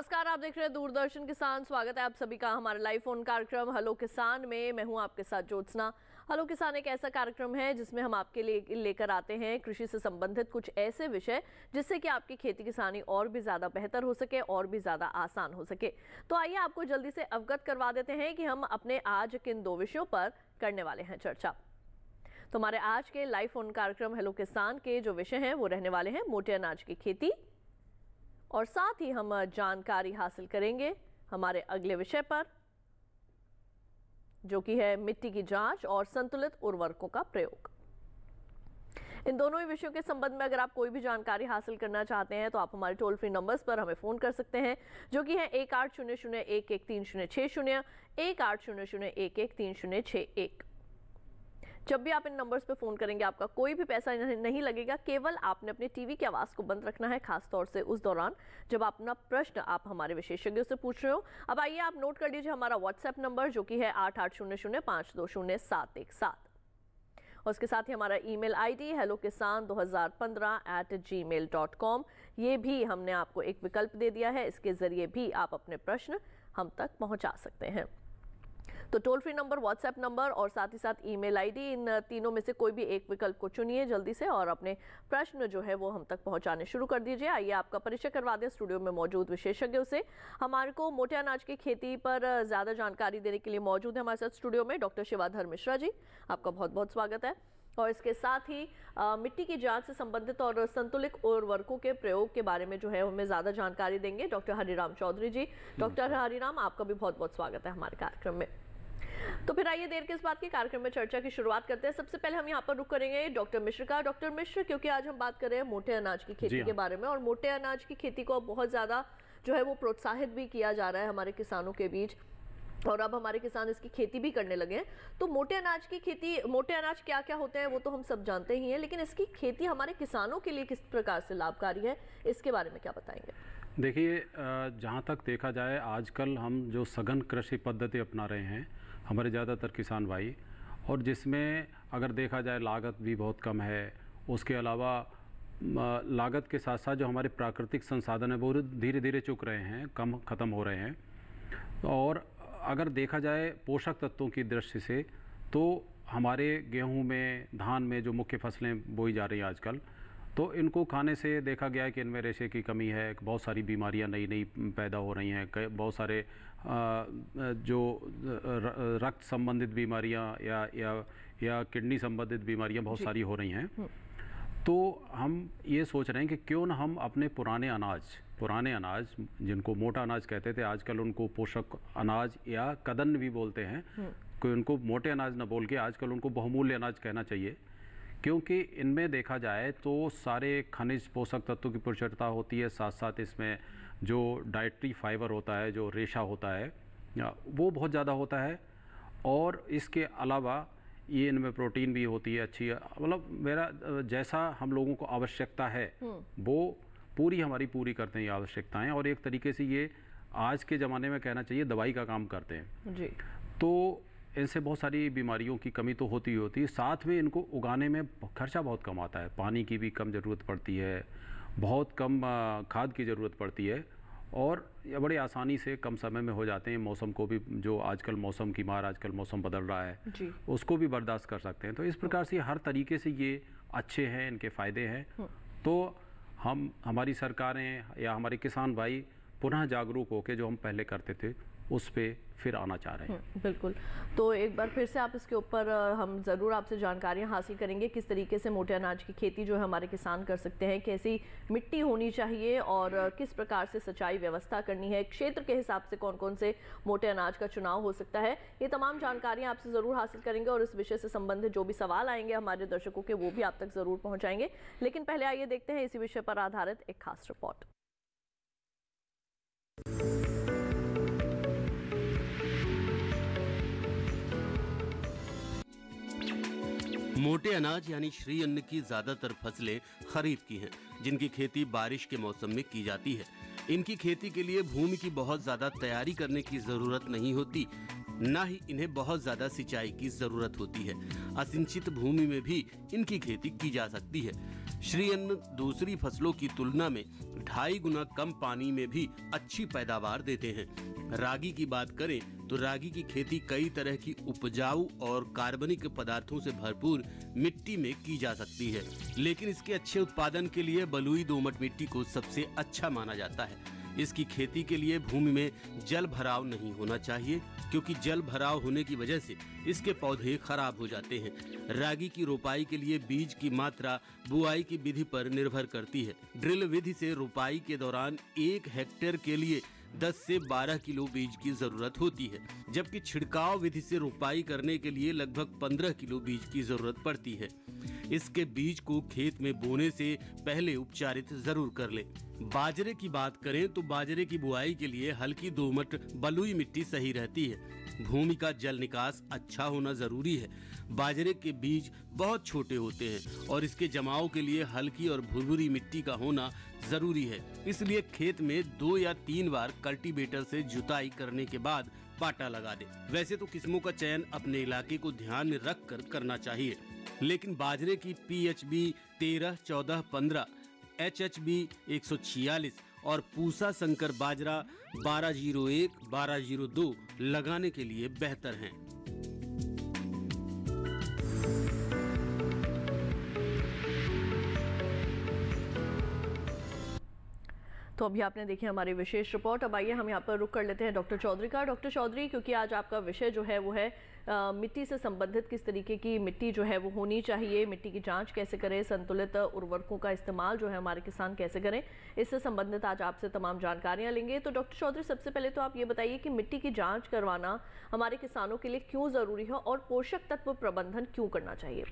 नमस्कार, आप देख रहे हैं दूरदर्शन किसान। स्वागत है आप सभी का हमारे लाइव फ़ोन कार्यक्रम हेलो किसान में। मैं हूँ आपके साथ ज्योत्सना। हेलो किसान एक ऐसा कार्यक्रम है जिसमें हम आपके लिए लेकर आते हैं कृषि से संबंधित कुछ ऐसे विषय जिससे कि आपकी खेती किसानी और भी ज़्यादा बेहतर हो सके और भी ज़्यादा आसान हो सके। तो आइए आपको जल्दी से अवगत करवा देते हैं कि हम अपने आज किन दो विषयों पर करने वाले हैं चर्चा। तो हमारे आज के लाइव फ़ोन कार्यक्रम हेलो किसान के जो विषय हैं वो रहने वाले हैं मोटे अनाज की खेती और साथ ही हम जानकारी हासिल करेंगे हमारे अगले विषय पर, जो कि है मिट्टी की जाँच और संतुलित उर्वरकों का प्रयोग। इन दोनों ही विषयों के संबंध में अगर आप कोई भी जानकारी हासिल करना चाहते हैं तो आप हमारे टोल फ्री नंबर्स पर हमें फ़ोन कर सकते हैं, जो कि है एक आठ शून्य शून्य एक एक तीन शून्य छः शून्य, एक आठ शून्य शून्य एक एक तीन शून्य छः एक। जब भी आप इन नंबर्स पे फ़ोन करेंगे, आपका कोई भी पैसा नहीं लगेगा, केवल आपने अपने टीवी की आवाज़ को बंद रखना है खास तौर से उस दौरान जब अपना प्रश्न आप हमारे विशेषज्ञों से पूछ रहे हो। अब आइए आप नोट कर लीजिए हमारा व्हाट्सएप नंबर जो कि है आठ आठ शून्य शून्य दो शून्य सात एक सात। और उसके साथ ही हमारा email ID hello Kisan 2015 at Gmail dot com ये भी हमने आपको एक विकल्प दे दिया है, इसके ज़रिए भी आप अपने प्रश्न हम तक पहुँचा सकते हैं। तो toll free number WhatsApp number और साथ ही साथ ईमेल आईडी इन तीनों में से कोई भी एक विकल्प को चुनिए जल्दी से और अपने प्रश्न जो है वो हम तक पहुँचाने शुरू कर दीजिए। आइए आपका परिचय करवा दें स्टूडियो में मौजूद विशेषज्ञों से हमारे को मोटे अनाज की खेती पर ज़्यादा जानकारी देने के लिए मौजूद है हमारे साथ स्टूडियो में डॉक्टर शिवाधर मिश्रा जी। आपका बहुत बहुत स्वागत है। और इसके साथ ही आ, मिट्टी की जाँच से संबंधित और संतुलित उर्वरकों के प्रयोग के बारे में जो है हमें ज़्यादा जानकारी देंगे डॉक्टर हरिराम चौधरी जी। डॉक्टर हरिराम आपका भी बहुत बहुत स्वागत है हमारे कार्यक्रम में। तो फिर आइए देर के इस बात के कार्यक्रम में चर्चा की शुरुआत करते हैं। सबसे पहले हम यहाँ पर रुक करेंगे डॉक्टर मिश्र का। डॉक्टर मिश्र क्योंकि आज हम बात कर रहे हैं मोटे अनाज की खेती के बारे में और मोटे अनाज की खेती को बहुत ज़्यादा जो है वो प्रोत्साहित भी किया जा रहा है हमारे किसानों के बीच और अब हमारे किसान इसकी खेती भी करने लगे हैं। तो मोटे अनाज की खेती मोटे अनाज क्या क्या होते हैं वो तो हम सब जानते ही हैं लेकिन इसकी खेती हमारे किसानों के लिए किस प्रकार से लाभकारी है इसके बारे में क्या बताएँगे? देखिए जहाँ तक देखा जाए आजकल हम जो सघन कृषि पद्धति अपना रहे हैं हमारे ज़्यादातर किसान भाई। और जिसमें अगर देखा जाए लागत भी बहुत कम है, उसके अलावा लागत के साथ साथ जो हमारे प्राकृतिक संसाधन है, वो धीरे धीरे चुक रहे हैं, कम, ख़त्म हो रहे हैं। और अगर देखा जाए पोषक तत्वों की दृष्टि से तो हमारे गेहूँ में, धान में जो मुख्य फ़सलें बोई जा रही हैं आजकल तो इनको खाने से देखा गया है कि इनमें रेशे की कमी है, बहुत सारी बीमारियाँ नई नई पैदा हो रही हैं बहुत सारे जो रक्त संबंधित बीमारियाँ या या या किडनी संबंधित बीमारियाँ बहुत सारी हो रही हैं। तो हम ये सोच रहे हैं कि क्यों ना हम अपने पुराने अनाज पुराने अनाज जिनको मोटा अनाज कहते थे आजकल उनको पोषक अनाज या कदन भी बोलते हैं कोई उनको मोटे अनाज ना बोल के आजकल उनको बहुमूल्य अनाज कहना चाहिए। क्योंकि इनमें देखा जाए तो सारे खनिज पोषक तत्वों की प्रचुरता होती है साथ साथ इसमें जो डाइट्री फाइबर होता है जो रेशा होता है वो बहुत ज़्यादा होता है। और इसके अलावा ये इनमें प्रोटीन भी होती है अच्छी मतलब मेरा जैसा हम लोगों को आवश्यकता है वो पूरी हमारी पूरी करते हैं ये आवश्यकताएँ। और एक तरीके से ये आज के ज़माने में कहना चाहिए दवाई का काम करते हैं। जी। तो इनसे बहुत सारी बीमारियों की कमी तो होती ही होती है। साथ में इनको उगाने में खर्चा बहुत कम आता है। पानी की भी कम ज़रूरत पड़ती है। बहुत कम खाद की ज़रूरत पड़ती है और ये बड़े आसानी से कम समय में हो जाते हैं। मौसम को भी जो आजकल मौसम की मार आजकल मौसम बदल रहा है जी। उसको भी बर्दाश्त कर सकते हैं। तो इस प्रकार से हर तरीके से ये अच्छे हैं इनके फ़ायदे हैं। तो हम हमारी सरकारें या हमारे किसान भाई पुनः जागरूक होकर जो हम पहले करते थे उस पर फिर आना चाह रहे हैं। हम्म, बिल्कुल। तो एक बार फिर से आप इसके ऊपर हम ज़रूर आपसे जानकारियाँ हासिल करेंगे किस तरीके से मोटे अनाज की खेती जो है हमारे किसान कर सकते हैं कैसी मिट्टी होनी चाहिए और किस प्रकार से सिंचाई व्यवस्था करनी है क्षेत्र के हिसाब से कौन कौन से मोटे अनाज का चुनाव हो सकता है ये तमाम जानकारियाँ आपसे ज़रूर हासिल करेंगे और इस विषय से संबंधित जो भी सवाल आएँगे हमारे दर्शकों के वो भी आप तक ज़रूर पहुँचाएँगे। लेकिन पहले आइए देखते हैं इसी विषय पर आधारित एक खास रिपोर्ट। मोटे अनाज यानी श्री अन्न की ज़्यादातर फ़सलें खरीफ की हैं, जिनकी खेती बारिश के मौसम में की जाती है। इनकी खेती के लिए भूमि की बहुत ज़्यादा तैयारी करने की ज़रूरत नहीं होती, न ही इन्हें बहुत ज़्यादा सिंचाई की ज़रूरत होती है। असिंचित भूमि में भी इनकी खेती की जा सकती है। श्री अन्न दूसरी फ़सलों की तुलना में ढाई गुना कम पानी में भी अच्छी पैदावार देते हैं। रागी की बात करें तो रागी की खेती कई तरह की उपजाऊ और कार्बनिक पदार्थों से भरपूर मिट्टी में की जा सकती है। लेकिन इसके अच्छे उत्पादन के लिए बलुई दोमट मिट्टी को सबसे अच्छा माना जाता है। इसकी खेती के लिए भूमि में जल भराव नहीं होना चाहिए, क्योंकि जल भराव होने की वजह से इसके पौधे खराब हो जाते हैं। रागी की रोपाई के लिए बीज की मात्रा बुआई की विधि पर निर्भर करती है। ड्रिल विधि से रोपाई के दौरान एक हेक्टेयर के लिए 10 से 12 किलो बीज की ज़रूरत होती है, जबकि छिड़काव विधि से रोपाई करने के लिए लगभग 15 किलो बीज की ज़रूरत पड़ती है। इसके बीज को खेत में बोने से पहले उपचारित ज़रूर कर ले। बाजरे की बात करें तो बाजरे की बुआई के लिए हल्की दोमट, बलुई मिट्टी सही रहती है। भूमि का जल निकास अच्छा होना ज़रूरी है। बाजरे के बीज बहुत छोटे होते हैं और इसके जमाव के लिए हल्की और भुरभुरी मिट्टी का होना ज़रूरी है। इसलिए खेत में दो या तीन बार कल्टीवेटर से जुताई करने के बाद पाटा लगा दे। वैसे तो किस्मों का चयन अपने इलाके को ध्यान में रख कर करना चाहिए। लेकिन बाजरे की पी एच बी तेरह, चौदह, पंद्रह एच एच बी एक सौ छियालीस और पूसा संकर बाजरा बारह ज़ीरो एक, बारह ज़ीरो दो लगाने के लिए बेहतर हैं। तो अभी आपने देखी हमारी विशेष रिपोर्ट। अब आइए हम यहाँ पर रुक कर लेते हैं डॉक्टर चौधरी का। डॉक्टर चौधरी क्योंकि आज आपका विषय जो है वो है अ, मिट्टी से संबंधित किस तरीके की मिट्टी जो है वो होनी चाहिए मिट्टी की जाँच कैसे करें संतुलित उर्वरकों का इस्तेमाल जो है हमारे किसान कैसे करें इससे संबंधित आज आपसे तमाम जानकारियाँ लेंगे। तो डॉक्टर चौधरी सबसे पहले तो आप ये बताइए कि मिट्टी की जाँच करवाना हमारे किसानों के लिए क्यों ज़रूरी है और पोषक तत्व प्रबंधन क्यों करना चाहिए?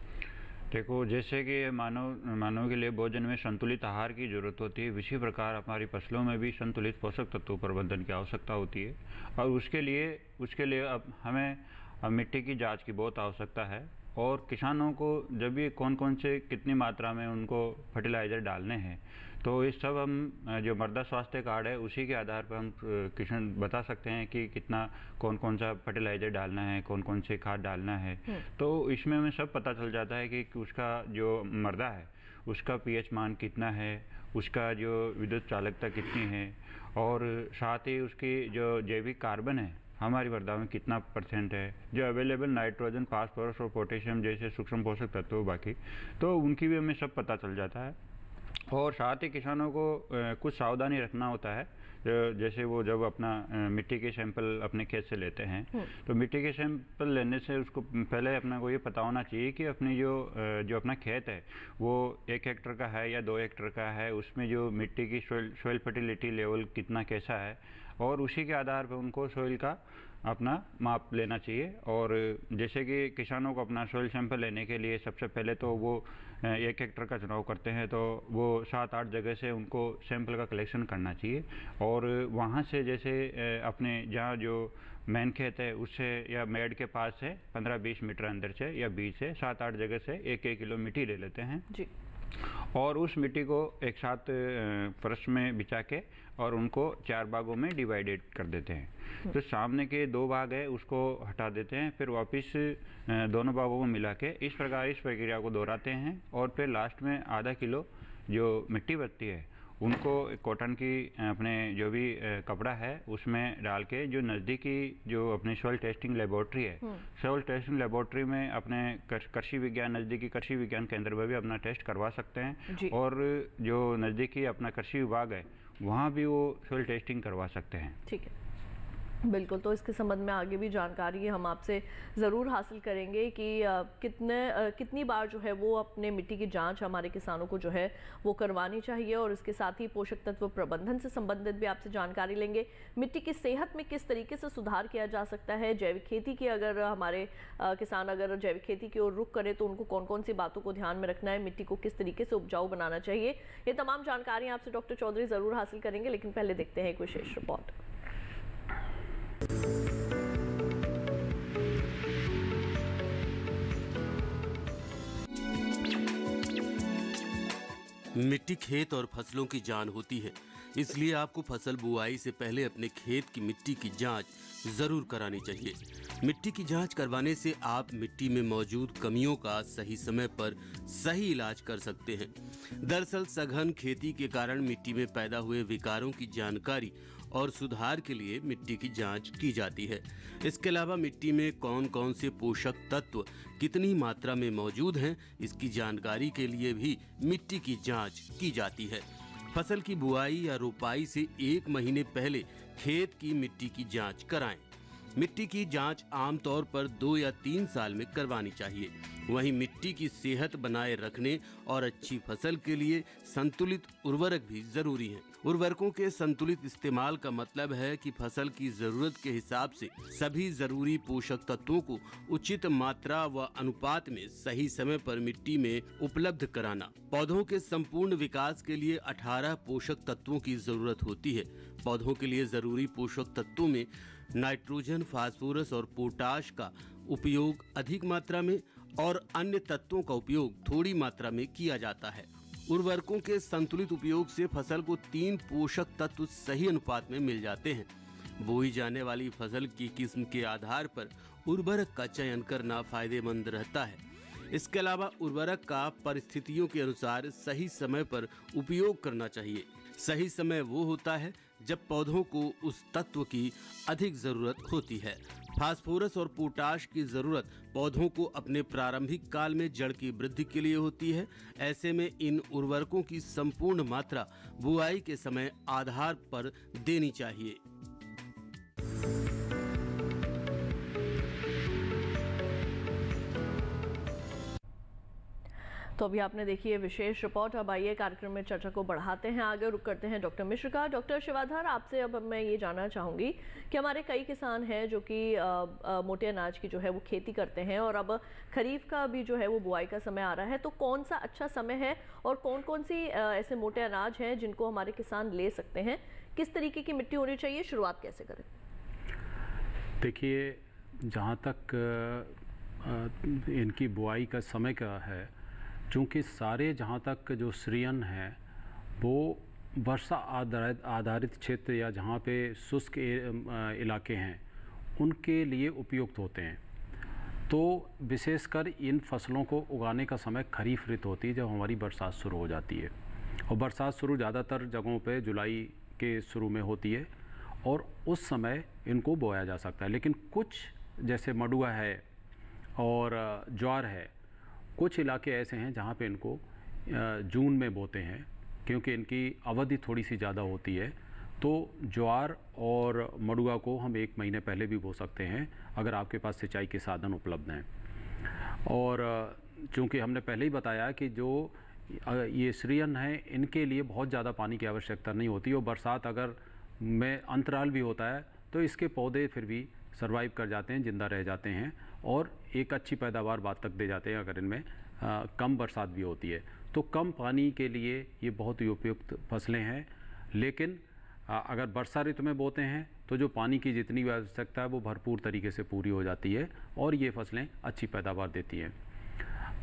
देखो, जैसे कि मानव मानव के लिए भोजन में संतुलित आहार की ज़रूरत होती है, इसी प्रकार हमारी फ़सलों में भी संतुलित पोषक तत्व प्रबंधन की आवश्यकता होती है। और उसके लिए उसके लिए अब हमें, अब मिट्टी की जाँच की बहुत आवश्यकता है। और किसानों को जब भी कौन कौन से कितनी मात्रा में उनको फर्टिलाइज़र डालने हैं तो ये सब हम जो मृदा स्वास्थ्य कार्ड है उसी के आधार पर हम किसान बता सकते हैं कि कितना कौन कौन सा फर्टिलाइज़र डालना है कौन कौन से खाद डालना है। तो इसमें हमें सब पता चल जाता है कि उसका जो मृदा है उसका पीएच मान कितना है उसका जो विद्युत चालकता कितनी है और साथ ही उसकी जो जैविक कार्बन है हमारी मृदा में कितना परसेंट है जो अवेलेबल नाइट्रोजन फास्फोरस और पोटेशियम जैसे सूक्ष्म पोषक तत्व बाकी तो उनकी भी हमें सब पता चल जाता है। और साथ ही किसानों को कुछ सावधानी रखना होता है। जैसे वो जब अपना मिट्टी के सैंपल अपने खेत से लेते हैं तो मिट्टी के सैंपल लेने से उसको पहले अपना को ये पता होना चाहिए कि अपनी जो जो अपना खेत है वो एक हेक्टर का है या दो हेक्टर का है उसमें जो मिट्टी की सोइल सोइल फर्टिलिटी लेवल कितना कैसा है और उसी के आधार पर उनको सोइल का अपना माप लेना चाहिए। और जैसे कि किसानों को अपना सोइल सैंपल लेने के लिए सबसे पहले तो वो एक हेक्टर का चुनाव करते हैं तो वो सात आठ जगह से उनको सैंपल का कलेक्शन करना चाहिए। और वहाँ से जैसे अपने जहाँ जो मैन खेत है उससे या मेड के पास से पंद्रह बीस मीटर अंदर से या बीच से सात आठ जगह से एक एक किलो मिट्टी ले लेते हैं। जी। और उस मिट्टी को एक साथ फर्श में बिछा के और उनको चार भागों में डिवाइडेड कर देते हैं। तो सामने के दो भाग है उसको हटा देते हैं फिर वापस दोनों भागों को मिला के इस प्रकार इस प्रक्रिया को दोहराते हैं और फिर लास्ट में आधा किलो जो मिट्टी बचती है उनको कॉटन की अपने जो भी कपड़ा है उसमें डाल के जो नज़दीकी जो अपनी सॉइल टेस्टिंग लेबोरेटरी है सॉइल टेस्टिंग लेबोरेटरी में अपने कृषि विज्ञान नज़दीकी कृषि विज्ञान केंद्र में भी अपना टेस्ट करवा सकते हैं और जो नज़दीकी अपना कृषि विभाग है वहाँ भी वो सोयल टेस्टिंग करवा सकते हैं। ठीक है। बिल्कुल तो इसके संबंध में आगे भी जानकारी हम आपसे ज़रूर हासिल करेंगे कि कितने कितनी बार जो है वो अपने मिट्टी की जाँच हमारे किसानों को जो है वो करवानी चाहिए और इसके साथ ही पोषक तत्व प्रबंधन से संबंधित भी आपसे जानकारी लेंगे। मिट्टी की सेहत में किस तरीके से सुधार किया जा सकता है? जैविक खेती की अगर हमारे किसान अगर जैविक खेती की ओर रुख करें तो उनको कौन कौन सी बातों को ध्यान में रखना है? मिट्टी को किस तरीके से उपजाऊ बनाना चाहिए? ये तमाम जानकारी आपसे डॉक्टर चौधरी ज़रूर हासिल करेंगे, लेकिन पहले देखते हैं एक विशेष रिपोर्ट। मिट्टी खेत और फ़सलों की जान होती है। इसलिए आपको फ़सल बुआई से पहले अपने खेत की मिट्टी की जाँच ज़रूर करानी चाहिए। मिट्टी की जाँच करवाने से आप मिट्टी में मौजूद कमियों का सही समय पर सही इलाज कर सकते हैं। दरअसल सघन खेती के कारण मिट्टी में पैदा हुए विकारों की जानकारी और सुधार के लिए मिट्टी की जाँच की जाती है। इसके अलावा मिट्टी में कौन कौन से पोषक तत्व कितनी मात्रा में मौजूद हैं, इसकी जानकारी के लिए भी मिट्टी की जाँच की जाती है। फ़सल की बुआई या रोपाई से एक महीने पहले खेत की मिट्टी की जाँच कराएँ। मिट्टी की जाँच आमतौर पर दो या तीन साल में करवानी चाहिए। वहीं मिट्टी की सेहत बनाए रखने और अच्छी फ़सल के लिए संतुलित उर्वरक भी ज़रूरी हैं। उर्वरकों के संतुलित इस्तेमाल का मतलब है कि फ़सल की ज़रूरत के हिसाब से सभी ज़रूरी पोषक तत्वों को उचित मात्रा व अनुपात में सही समय पर मिट्टी में उपलब्ध कराना। पौधों के संपूर्ण विकास के लिए 18 पोषक तत्वों की ज़रूरत होती है। पौधों के लिए ज़रूरी पोषक तत्वों में नाइट्रोजन, फास्फोरस और पोटाश का उपयोग अधिक मात्रा में और अन्य तत्वों का उपयोग थोड़ी मात्रा में किया जाता है। उर्वरकों के संतुलित उपयोग से फ़सल को तीन पोषक तत्व सही अनुपात में मिल जाते हैं। बोई जाने वाली फ़सल की किस्म के आधार पर उर्वरक का चयन करना फ़ायदेमंद रहता है। इसके अलावा उर्वरक का परिस्थितियों के अनुसार सही समय पर उपयोग करना चाहिए। सही समय वो होता है जब पौधों को उस तत्व की अधिक ज़रूरत होती है। फास्फोरस और पोटाश की ज़रूरत पौधों को अपने प्रारंभिक काल में जड़ की वृद्धि के लिए होती है। ऐसे में इन उर्वरकों की संपूर्ण मात्रा बुआई के समय आधार पर देनी चाहिए। तो अभी आपने देखी है विशेष रिपोर्ट अब आइए कार्यक्रम में चर्चा को बढ़ाते हैं आगे रुक करते हैं डॉक्टर मिश्र का। डॉक्टर शिवाधर, आपसे अब मैं ये जानना चाहूँगी कि हमारे कई किसान हैं जो कि मोटे अनाज की जो है वो खेती करते हैं और अब खरीफ का भी जो है वो बुआई का समय आ रहा है। तो कौन सा अच्छा समय है और कौन कौन सी ऐसे मोटे अनाज हैं जिनको हमारे किसान ले सकते हैं? किस तरीके की मिट्टी होनी चाहिए? शुरुआत कैसे करें? देखिए, जहाँ तक इनकी बुआई का समय का है चूँकि सारे जहाँ तक जो श्रियन हैं, वो वर्षा आधारित आधारित क्षेत्र या जहाँ पे शुष्क इलाके हैं, उनके लिए उपयुक्त होते हैं। तो विशेषकर इन फ़सलों को उगाने का समय खरीफ ऋतु होती है, जब हमारी बरसात शुरू हो जाती है। और बरसात शुरू ज़्यादातर जगहों पे जुलाई के शुरू में होती है और उस समय इनको बोया जा सकता है। लेकिन कुछ, जैसे मडुआ है और ज्वार है कुछ इलाके ऐसे हैं जहाँ पे इनको जून में बोते हैं, क्योंकि इनकी अवधि थोड़ी सी ज़्यादा होती है। तो ज्वार और मडुआ को हम एक महीने पहले भी बो सकते हैं, अगर आपके पास सिंचाई के साधन उपलब्ध हैं। और चूँकि हमने पहले ही बताया कि जो ये श्रियन है, इनके लिए बहुत ज़्यादा पानी की आवश्यकता नहीं होती और बरसात अगर में अंतराल भी होता है तो इसके पौधे फिर भी सरवाइव कर जाते हैं ज़िंदा रह जाते हैं और एक अच्छी पैदावार बाद तक दे जाते हैं अगर इनमें कम बरसात भी होती है। तो कम पानी के लिए ये बहुत ही उपयुक्त फ़सलें हैं। लेकिन अ, अगर वर्षा ऋतु में बोते हैं तो जो पानी की जितनी भी आवश्यकता है वो भरपूर तरीके से पूरी हो जाती है और ये फ़सलें अच्छी पैदावार देती हैं।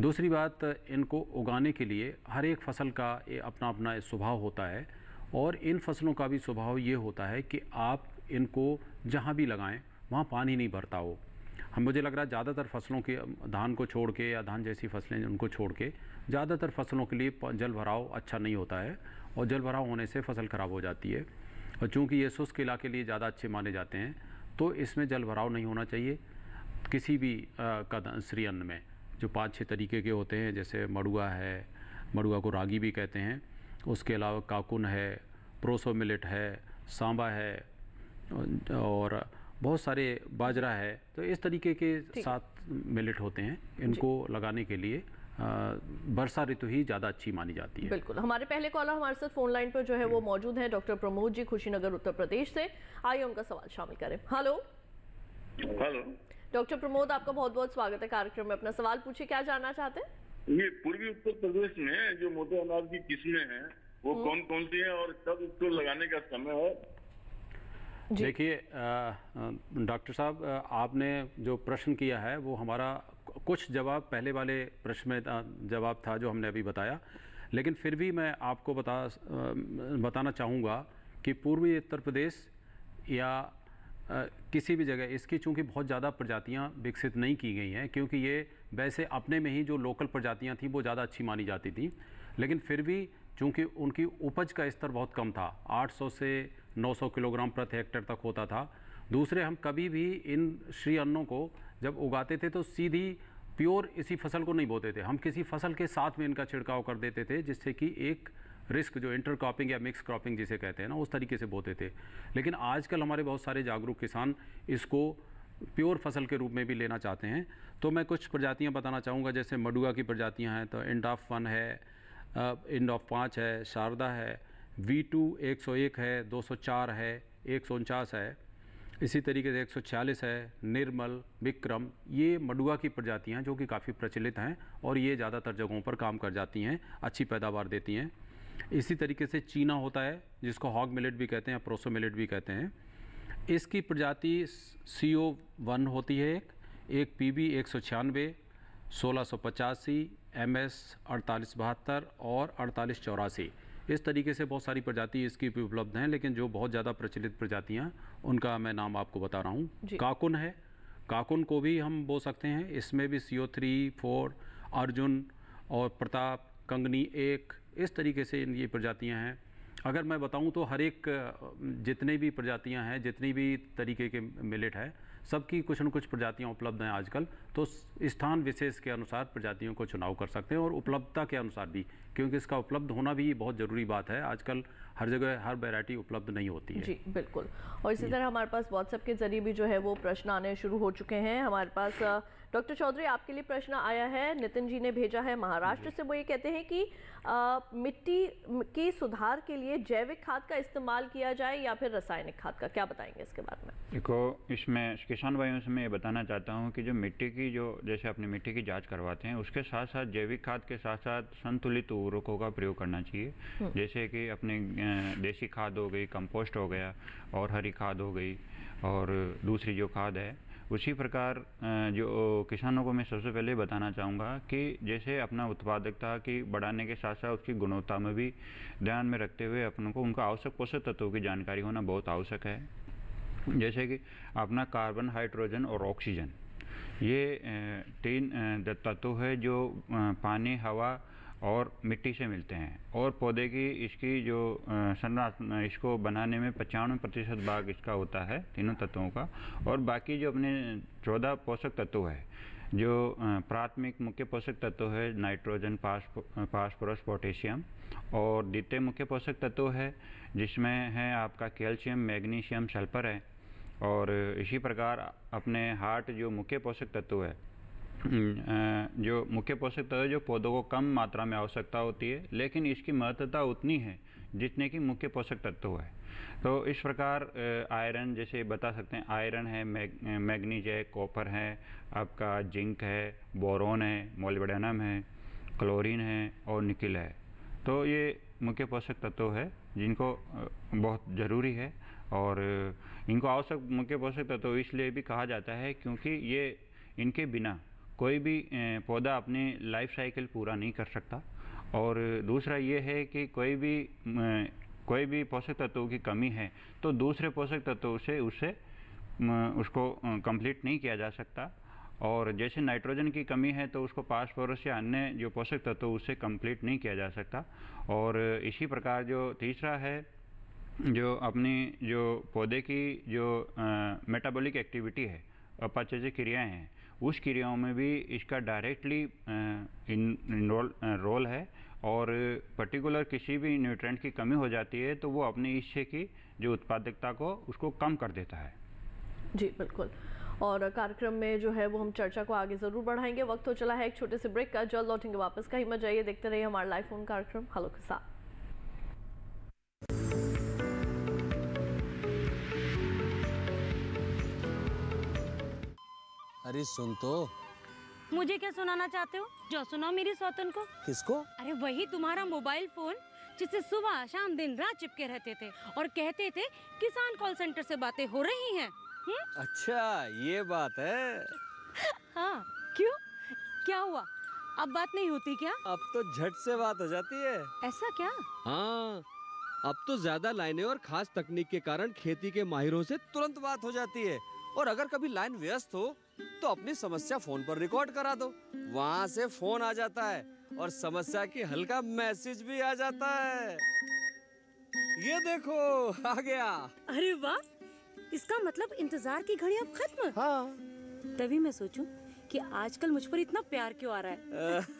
दूसरी बात इनको उगाने के लिए हर एक फ़सल का अपना अपना स्वभाव होता है और इन फ़सलों का भी स्वभाव ये होता है कि आप इनको जहाँ भी लगाएँ वहाँ पानी नहीं भरता हो हम मुझे लग रहा है ज़्यादातर फ़सलों के धान को छोड़ के या धान जैसी फ़सलें उनको छोड़ के ज़्यादातर फ़सलों के लिए जल भराव अच्छा नहीं होता है और जल भराव होने से फ़सल खराब हो जाती है। और चूँकि ये शुष्क इलाके लिए ज़्यादा अच्छे माने जाते हैं तो इसमें जल भराव नहीं होना चाहिए किसी भी अ, कद श्री अन्न में जो पाँच छः तरीके के होते हैं जैसे मड़ुआ है मड़ुआ को रागी भी कहते हैं उसके अलावा काकुन है प्रोसो मिलेट है सांबा है और बहुत सारे बाजरा है तो इस तरीके के सात मिलेट होते हैं इनको लगाने के लिए अ, वर्षा ऋतु ही ज़्यादा अच्छी मानी जाती है। बिल्कुल हमारे पहले कॉलर हमारे साथ फ़ोन लाइन पर जो है वो मौजूद है डॉक्टर प्रमोद जी खुशीनगर उत्तर प्रदेश से। आइए उनका सवाल शामिल करें। हेलो हेलो डॉक्टर प्रमोद आपका बहुत बहुत स्वागत है कार्यक्रम में। अपना सवाल पूछे क्या जानना चाहते हैं? ये पूर्वी उत्तर प्रदेश में जो मोटे अनाज की किस्में हैं वो कौन कौन सी हैं और कब इसको लगाने का समय है। देखिए डॉक्टर साहब आपने जो प्रश्न किया है, वो हमारा कुछ जवाब पहले वाले प्रश्न में जवाब था जो हमने अभी बताया। लेकिन फिर भी मैं आपको बता बताना चाहूँगा कि पूर्वी उत्तर प्रदेश या किसी भी जगह, इसकी चूँकि बहुत ज़्यादा प्रजातियाँ विकसित नहीं की गई हैं, क्योंकि ये वैसे अपने में ही जो लोकल प्रजातियाँ थी, वो ज़्यादा अच्छी मानी जाती थी। लेकिन फिर भी चूँकि उनकी उपज का स्तर बहुत कम था 800 से 900 किलोग्राम प्रति हेक्टेयर तक होता था। दूसरे, हम कभी भी इन श्री अन्नों को जब उगाते थे तो सीधी प्योर इसी फ़सल को नहीं बोते थे। हम किसी फ़सल के साथ में इनका छिड़काव कर देते थे, जिससे कि एक रिस्क जो इंटर क्रॉपिंग या मिक्स क्रॉपिंग जिसे कहते हैं ना, उस तरीके से बोते थे। लेकिन आजकल हमारे बहुत सारे जागरूक किसान इसको प्योर फ़सल के रूप में भी लेना चाहते हैं। तो मैं कुछ प्रजातियाँ बताना चाहूँगा, जैसे मडुआ की प्रजातियाँ हैं तो इंड ऑफ़ वन है इंड ऑफ़ पाँच है, शारदा है वी टू एक सौ एक है, दो सौ चार है, एक सौ उनचास है, इसी तरीके से 146 है, निर्मल, विक्रम, ये मडुआ की प्रजातियाँ जो कि काफ़ी प्रचलित हैं और ये ज़्यादातर जगहों पर काम कर जाती हैं, अच्छी पैदावार देती हैं। इसी तरीके से चीना होता है जिसको हॉग मिलेट भी कहते हैं प्रोसो मिलेट भी कहते हैं। इसकी प्रजाति सी ओ वन होती है एक एक पी बी एक सौ छियानवे सोलह सौ पचासी एम एस अड़तालीस बहत्तर और अड़तालीस चौरासी। इस तरीके से बहुत सारी प्रजाति इसकी भी उपलब्ध हैं लेकिन जो बहुत ज़्यादा प्रचलित प्रजातियाँ उनका मैं नाम आपको बता रहा हूँ। काकुन है। काकुन को भी हम बो सकते हैं। इसमें भी C O three four Arjun और प्रताप कंगनी एक इस तरीके से ये प्रजातियाँ हैं। अगर मैं बताऊँ तो हर एक, जितने भी प्रजातियाँ हैं, जितनी भी तरीके के मिलेट है, सबकी कुछ न कुछ प्रजातियाँ उपलब्ध हैं आजकल। तो स्थान विशेष के अनुसार प्रजातियों को चुनाव कर सकते हैं और उपलब्धता के अनुसार भी, क्योंकि इसका उपलब्ध होना भी बहुत ज़रूरी बात है। आजकल हर जगह हर वैरायटी उपलब्ध नहीं होती है। जी, बिल्कुल। और इसी तरह हमारे पास व्हाट्सएप के ज़रिए भी जो है वो प्रश्न आने शुरू हो चुके हैं। हमारे पास डॉक्टर चौधरी आपके लिए प्रश्न आया है नितिन जी ने भेजा है महाराष्ट्र से वो ये कहते हैं कि अ, मिट्टी की सुधार के लिए जैविक खाद का इस्तेमाल किया जाए या फिर रासायनिक खाद का? क्या बताएँगे इसके बारे में? देखो इसमें किसान भाइयों से मैं ये बताना चाहता हूँ कि जो मिट्टी की जो जैसे अपनी मिट्टी की जाँच करवाते हैं उसके साथ साथ जैविक खाद के साथ साथ संतुलित उर्वरकों का प्रयोग करना चाहिए। जैसे कि अपनी देसी खाद हो गई कंपोस्ट हो गया और हरी खाद हो गई और दूसरी जो खाद है उसी प्रकार जो किसानों को मैं सबसे पहले बताना चाहूँगा कि जैसे अपना उत्पादकता की बढ़ाने के साथ साथ उसकी गुणवत्ता में भी ध्यान में रखते हुए अपन को उनका आवश्यक पोषक तत्वों की जानकारी होना बहुत आवश्यक है। जैसे कि अपना कार्बन, हाइड्रोजन और ऑक्सीजन, ये तीन तत्व है जो पानी, हवा और मिट्टी से मिलते हैं। और पौधे की इसकी जो संरचना, इसको बनाने में पचानवे प्रतिशत भाग इसका होता है, तीनों तत्वों का। और बाकी जो अपने चौदह पोषक तत्व है, जो प्राथमिक मुख्य पोषक तत्व है, नाइट्रोजन फास्फो- फास्फोरस, पोटेशियम, और द्वितीय मुख्य पोषक तत्व है, जिसमें है आपका कैल्शियम, मैग्नीशियम, सल्फ़र है। और इसी प्रकार अपने हार्ट जो मुख्य पोषक तत्व है जो मुख्य पोषक तत्व जो पौधों को कम मात्रा में आवश्यकता होती है, लेकिन इसकी महत्वता उतनी है जितने की मुख्य पोषक तत्व है। तो इस प्रकार आयरन, जैसे बता सकते हैं, आयरन है, मैग मैग्नीज है, कॉपर है, आपका जिंक है, बोरोन है, मोलिब्डेनम है, क्लोरीन है और निकिल है। तो ये मुख्य पोषक तत्व है, जिनको बहुत ज़रूरी है और इनको आवश्यक मुख्य पोषक तत्व इसलिए भी कहा जाता है क्योंकि ये इनके बिना कोई भी पौधा अपनी लाइफ साइकिल पूरा नहीं कर सकता। और दूसरा ये है कि कोई भी कोई भी पोषक तत्वों की कमी है तो दूसरे पोषक तत्वों से उससे म, उसको कंप्लीट नहीं किया जा सकता। और जैसे नाइट्रोजन की कमी है तो उसको फास्फोरस या अन्य जो पोषक तत्व उससे कंप्लीट नहीं किया जा सकता। और इसी प्रकार जो तीसरा है जो अपनी जो पौधे की जो मेटाबॉलिक एक्टिविटी है अपाचय क्रियाएँ हैं उस क्रियाओं में भी इसका डायरेक्टली इनरोल रोल है और पर्टिकुलर किसी भी न्यूट्रेंट की कमी हो जाती है तो वो अपनी हिस्से की जो उत्पादकता को उसको कम कर देता है। जी, बिल्कुल। और कार्यक्रम में जो है वो हम चर्चा को आगे ज़रूर बढ़ाएँगे। वक्त हो चला है एक छोटे से ब्रेक का। जल्द लौटेंगे वापस। कहीं मत जाइए, देखते रहिए हमारा लाइव फ़ोन कार्यक्रम। हलो के साथ अरे सुन तो। मुझे क्या सुनाना चाहते हो? जो सुनाओ मेरी सौतन को। किसको? अरे वही तुम्हारा मोबाइल फ़ोन जिससे सुबह शाम दिन रात चिपके रहते थे और कहते थे किसान कॉल सेंटर से बातें हो रही हैं। हुँ? अच्छा ये बात है। हाँ क्यों? क्या हुआ? अब बात नहीं होती क्या? अब तो झट से बात हो जाती है। ऐसा क्या? हाँ अब तो ज़्यादा लाइनें और खास तकनीक के कारण खेती के माहिरों से तुरंत बात हो जाती है। और अगर कभी लाइन व्यस्त हो तो अपनी समस्या फ़ोन पर रिकॉर्ड करा दो। वहाँ से फ़ोन आ जाता है और समस्या की हल्का मैसेज भी आ जाता है। ये देखो आ गया। अरे वाह इसका मतलब इंतज़ार की घड़ी अब खत्म। हाँ। तभी मैं सोचूं कि आजकल मुझ पर इतना प्यार क्यों आ रहा है?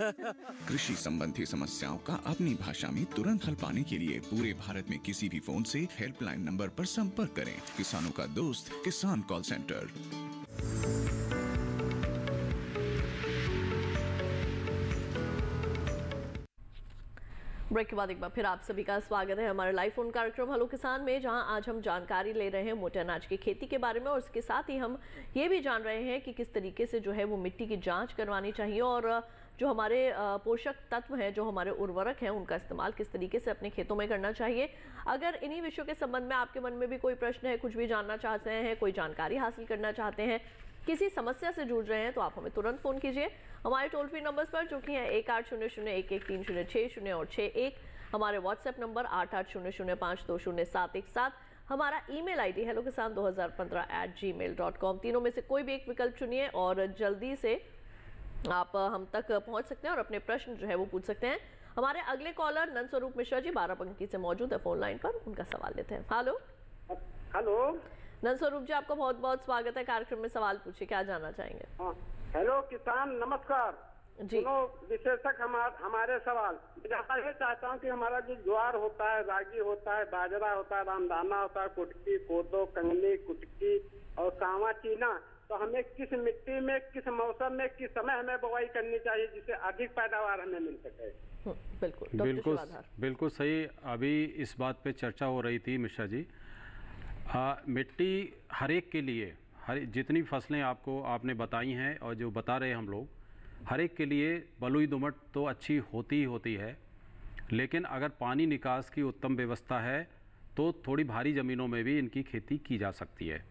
कृषि संबंधी समस्याओं का अपनी भाषा में तुरंत हल पाने के लिए पूरे भारत में किसी भी फ़ोन से हेल्पलाइन नंबर पर संपर्क करें। किसानों का दोस्त, किसान कॉल सेंटर। ब्रेक के बाद एक बार फिर आप सभी का स्वागत है हमारे लाइव फ़ोन कार्यक्रम हेलो किसान में, जहाँ आज हम जानकारी ले रहे हैं मोटे अनाज की खेती के बारे में और उसके साथ ही हम ये भी जान रहे हैं कि किस तरीके से जो है वो मिट्टी की जाँच करवानी चाहिए और जो हमारे पोषक तत्व हैं, जो हमारे उर्वरक हैं, उनका इस्तेमाल किस तरीके से अपने खेतों में करना चाहिए। अगर इन्हीं विषयों के संबंध में आपके मन में भी कोई प्रश्न है, कुछ भी जानना चाहते हैं, कोई जानकारी हासिल करना चाहते हैं किसी समस्या से जूझ रहे हैं तो आप हमें तुरंत फ़ोन कीजिए। हमारे टोल फ्री नंबर्स पर जो कि हैं, एक आठ शून्य शून्य एक एक तीन शून्य छः शून्य और छः एक। हमारे व्हाट्सएप नंबर आठ आठ शून्य शून्य पाँच दो शून्य सात एक सात। हमारा ईमेल आईडी हेलो किसान दो हज़ार पंद्रह at Gmail dot com तीनों में से कोई भी एक विकल्प चुनिए और जल्दी से आप, हम तक पहुँच सकते हैं और अपने प्रश्न जो है वो पूछ सकते हैं। हमारे अगले कॉलर नंद स्वरूप मिश्रा जी बारह बाराबंकी से मौजूद है फ़ोन लाइन पर उनका सवाल लेते हैं। हेलो हेलो नंद स्वरूप जी आपका बहुत बहुत स्वागत है कार्यक्रम में सवाल पूछे क्या जानना चाहेंगे? हाँ, हेलो किसान नमस्कार। जी। विशेषक हमार, हमारे सवाल। मैं ये चाहता हूँ कि हमारा जो ज्वार होता है रागी होता है बाजरा होता है रामदाना होता है कुटकी कोदो कंगनी कुटकी और कावा चीना तो हमें किस मिट्टी में किस मौसम में किस समय हमें बुआई करनी चाहिए जिससे अधिक पैदावार हमें मिल सके? हम्म, बिल्कुल। बिल्कुल बिल्कुल सही। अभी इस बात पे चर्चा हो रही थी मिश्रा जी आ, मिट्टी हर एक के लिए हर जितनी फ़सलें आपको आपने बताई हैं और जो बता रहे हम लोग हर एक के लिए बलुई दोमट तो अच्छी होती ही होती है लेकिन अगर पानी निकास की उत्तम व्यवस्था है तो थोड़ी भारी ज़मीनों में भी इनकी खेती की जा सकती है।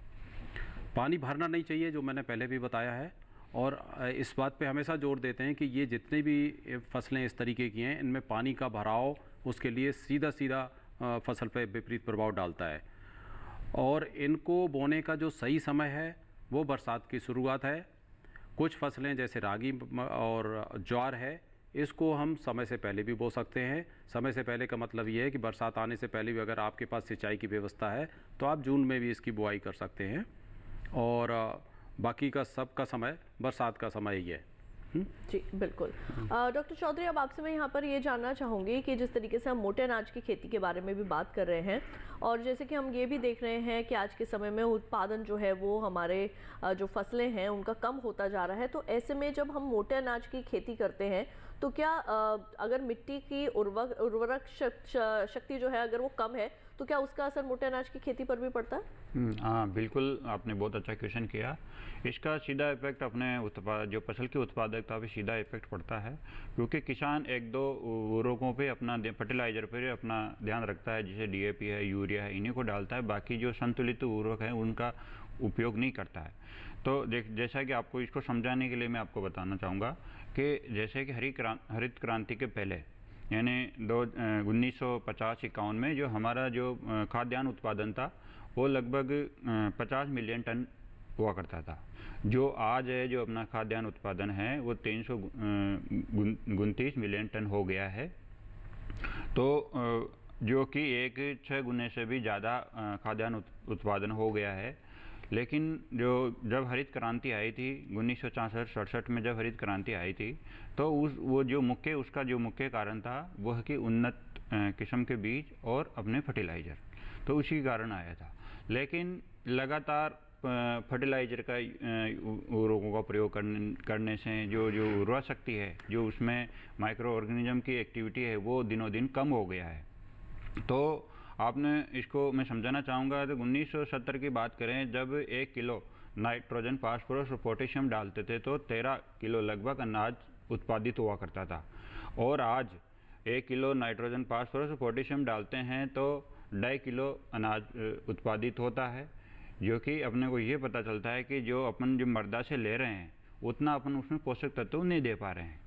पानी भरना नहीं चाहिए जो मैंने पहले भी बताया है और इस बात पे हमेशा ज़ोर देते हैं कि ये जितनी भी फ़सलें इस तरीके की हैं इनमें पानी का भराव उसके लिए सीधा सीधा फ़सल पे विपरीत प्रभाव डालता है। और इनको बोने का जो सही समय है, वो बरसात की शुरुआत है। कुछ फ़सलें जैसे रागी और ज्वार है, इसको हम समय से पहले भी बो सकते हैं। समय से पहले का मतलब ये है कि बरसात आने से पहले भी अगर आपके पास सिंचाई की व्यवस्था है तो आप जून में भी इसकी बुआई कर सकते हैं। और, बाकी का सब का समय, बरसात का समय ही है। जी बिल्कुल। डॉक्टर चौधरी अब आपसे मैं यहाँ पर ये जानना चाहूँगी कि जिस तरीके से हम मोटे अनाज की खेती के बारे में भी बात कर रहे हैं और जैसे कि हम ये भी देख रहे हैं कि आज के समय में उत्पादन जो है वो हमारे जो फ़सलें हैं उनका कम होता जा रहा है। तो ऐसे में जब हम मोटे अनाज की खेती करते हैं तो क्या अगर मिट्टी की उर्वरक उर्वरक शक्ति जो है अगर वो कम है तो क्या उसका असर मोटे अनाज की खेती पर भी पड़ता? है हम्म, हाँ बिल्कुल आपने बहुत अच्छा क्वेश्चन किया। इसका सीधा इफ़ेक्ट अपने उत्पाद जो फ़सल की उत्पादकता पे सीधा इफ़ेक्ट पड़ता है क्योंकि किसान एक दो उर्वरकों पे अपना फर्टिलाइज़र पे अपना ध्यान रखता है जैसे डीएपी है यूरिया है इन्हीं को डालता है बाकी जो संतुलित उर्वरक है उनका उपयोग नहीं करता है। तो देख जैसा कि आपको इसको समझाने के लिए मैं आपको बताना चाहूँगा कि जैसे कि हरी क्रां हरित क्रांति के पहले यानी दो उन्नीस सौ पचास इक्यावन में जो हमारा जो खाद्यान्न उत्पादन था, वो लगभग पचास मिलियन टन हुआ करता था। जो आज है, जो अपना खाद्यान्न उत्पादन है, वो तीन सौ उनतीस मिलियन टन हो गया है। तो जो कि एक छः गुने से भी ज़्यादा खाद्यान्न उत्पादन हो गया है। लेकिन जो, जब हरित क्रांति आई थी, उन्नीस सौ सड़सठ में जब हरित क्रांति आई थी तो उस, वो जो मुख्य, उसका जो मुख्य कारण था, वह कि उन्नत किस्म के बीज और अपने फर्टिलाइज़र तो उसी कारण आया था। लेकिन लगातार फर्टिलाइज़र का उर्वरकों का प्रयोग करने करने से जो जो उर्वरा शक्ति है, जो उसमें माइक्रो ऑर्गेनिज्म की एक्टिविटी है, वो दिनों दिन कम हो गया है। तो आपने इसको, मैं समझाना चाहूँगा तो 1970 की बात करें, जब एक किलो नाइट्रोजन, फास्फोरस और पोटेशियम डालते थे तो 13 किलो लगभग अनाज उत्पादित हुआ करता था। और आज एक किलो नाइट्रोजन, फास्फोरस और पोटेशियम डालते हैं तो ढाई किलो अनाज उत्पादित होता है। जो कि अपने को ये पता चलता है कि जो अपन जो मर्दा से ले रहे हैं, उतना अपन उसमें पोषक तत्व नहीं दे पा रहे हैं।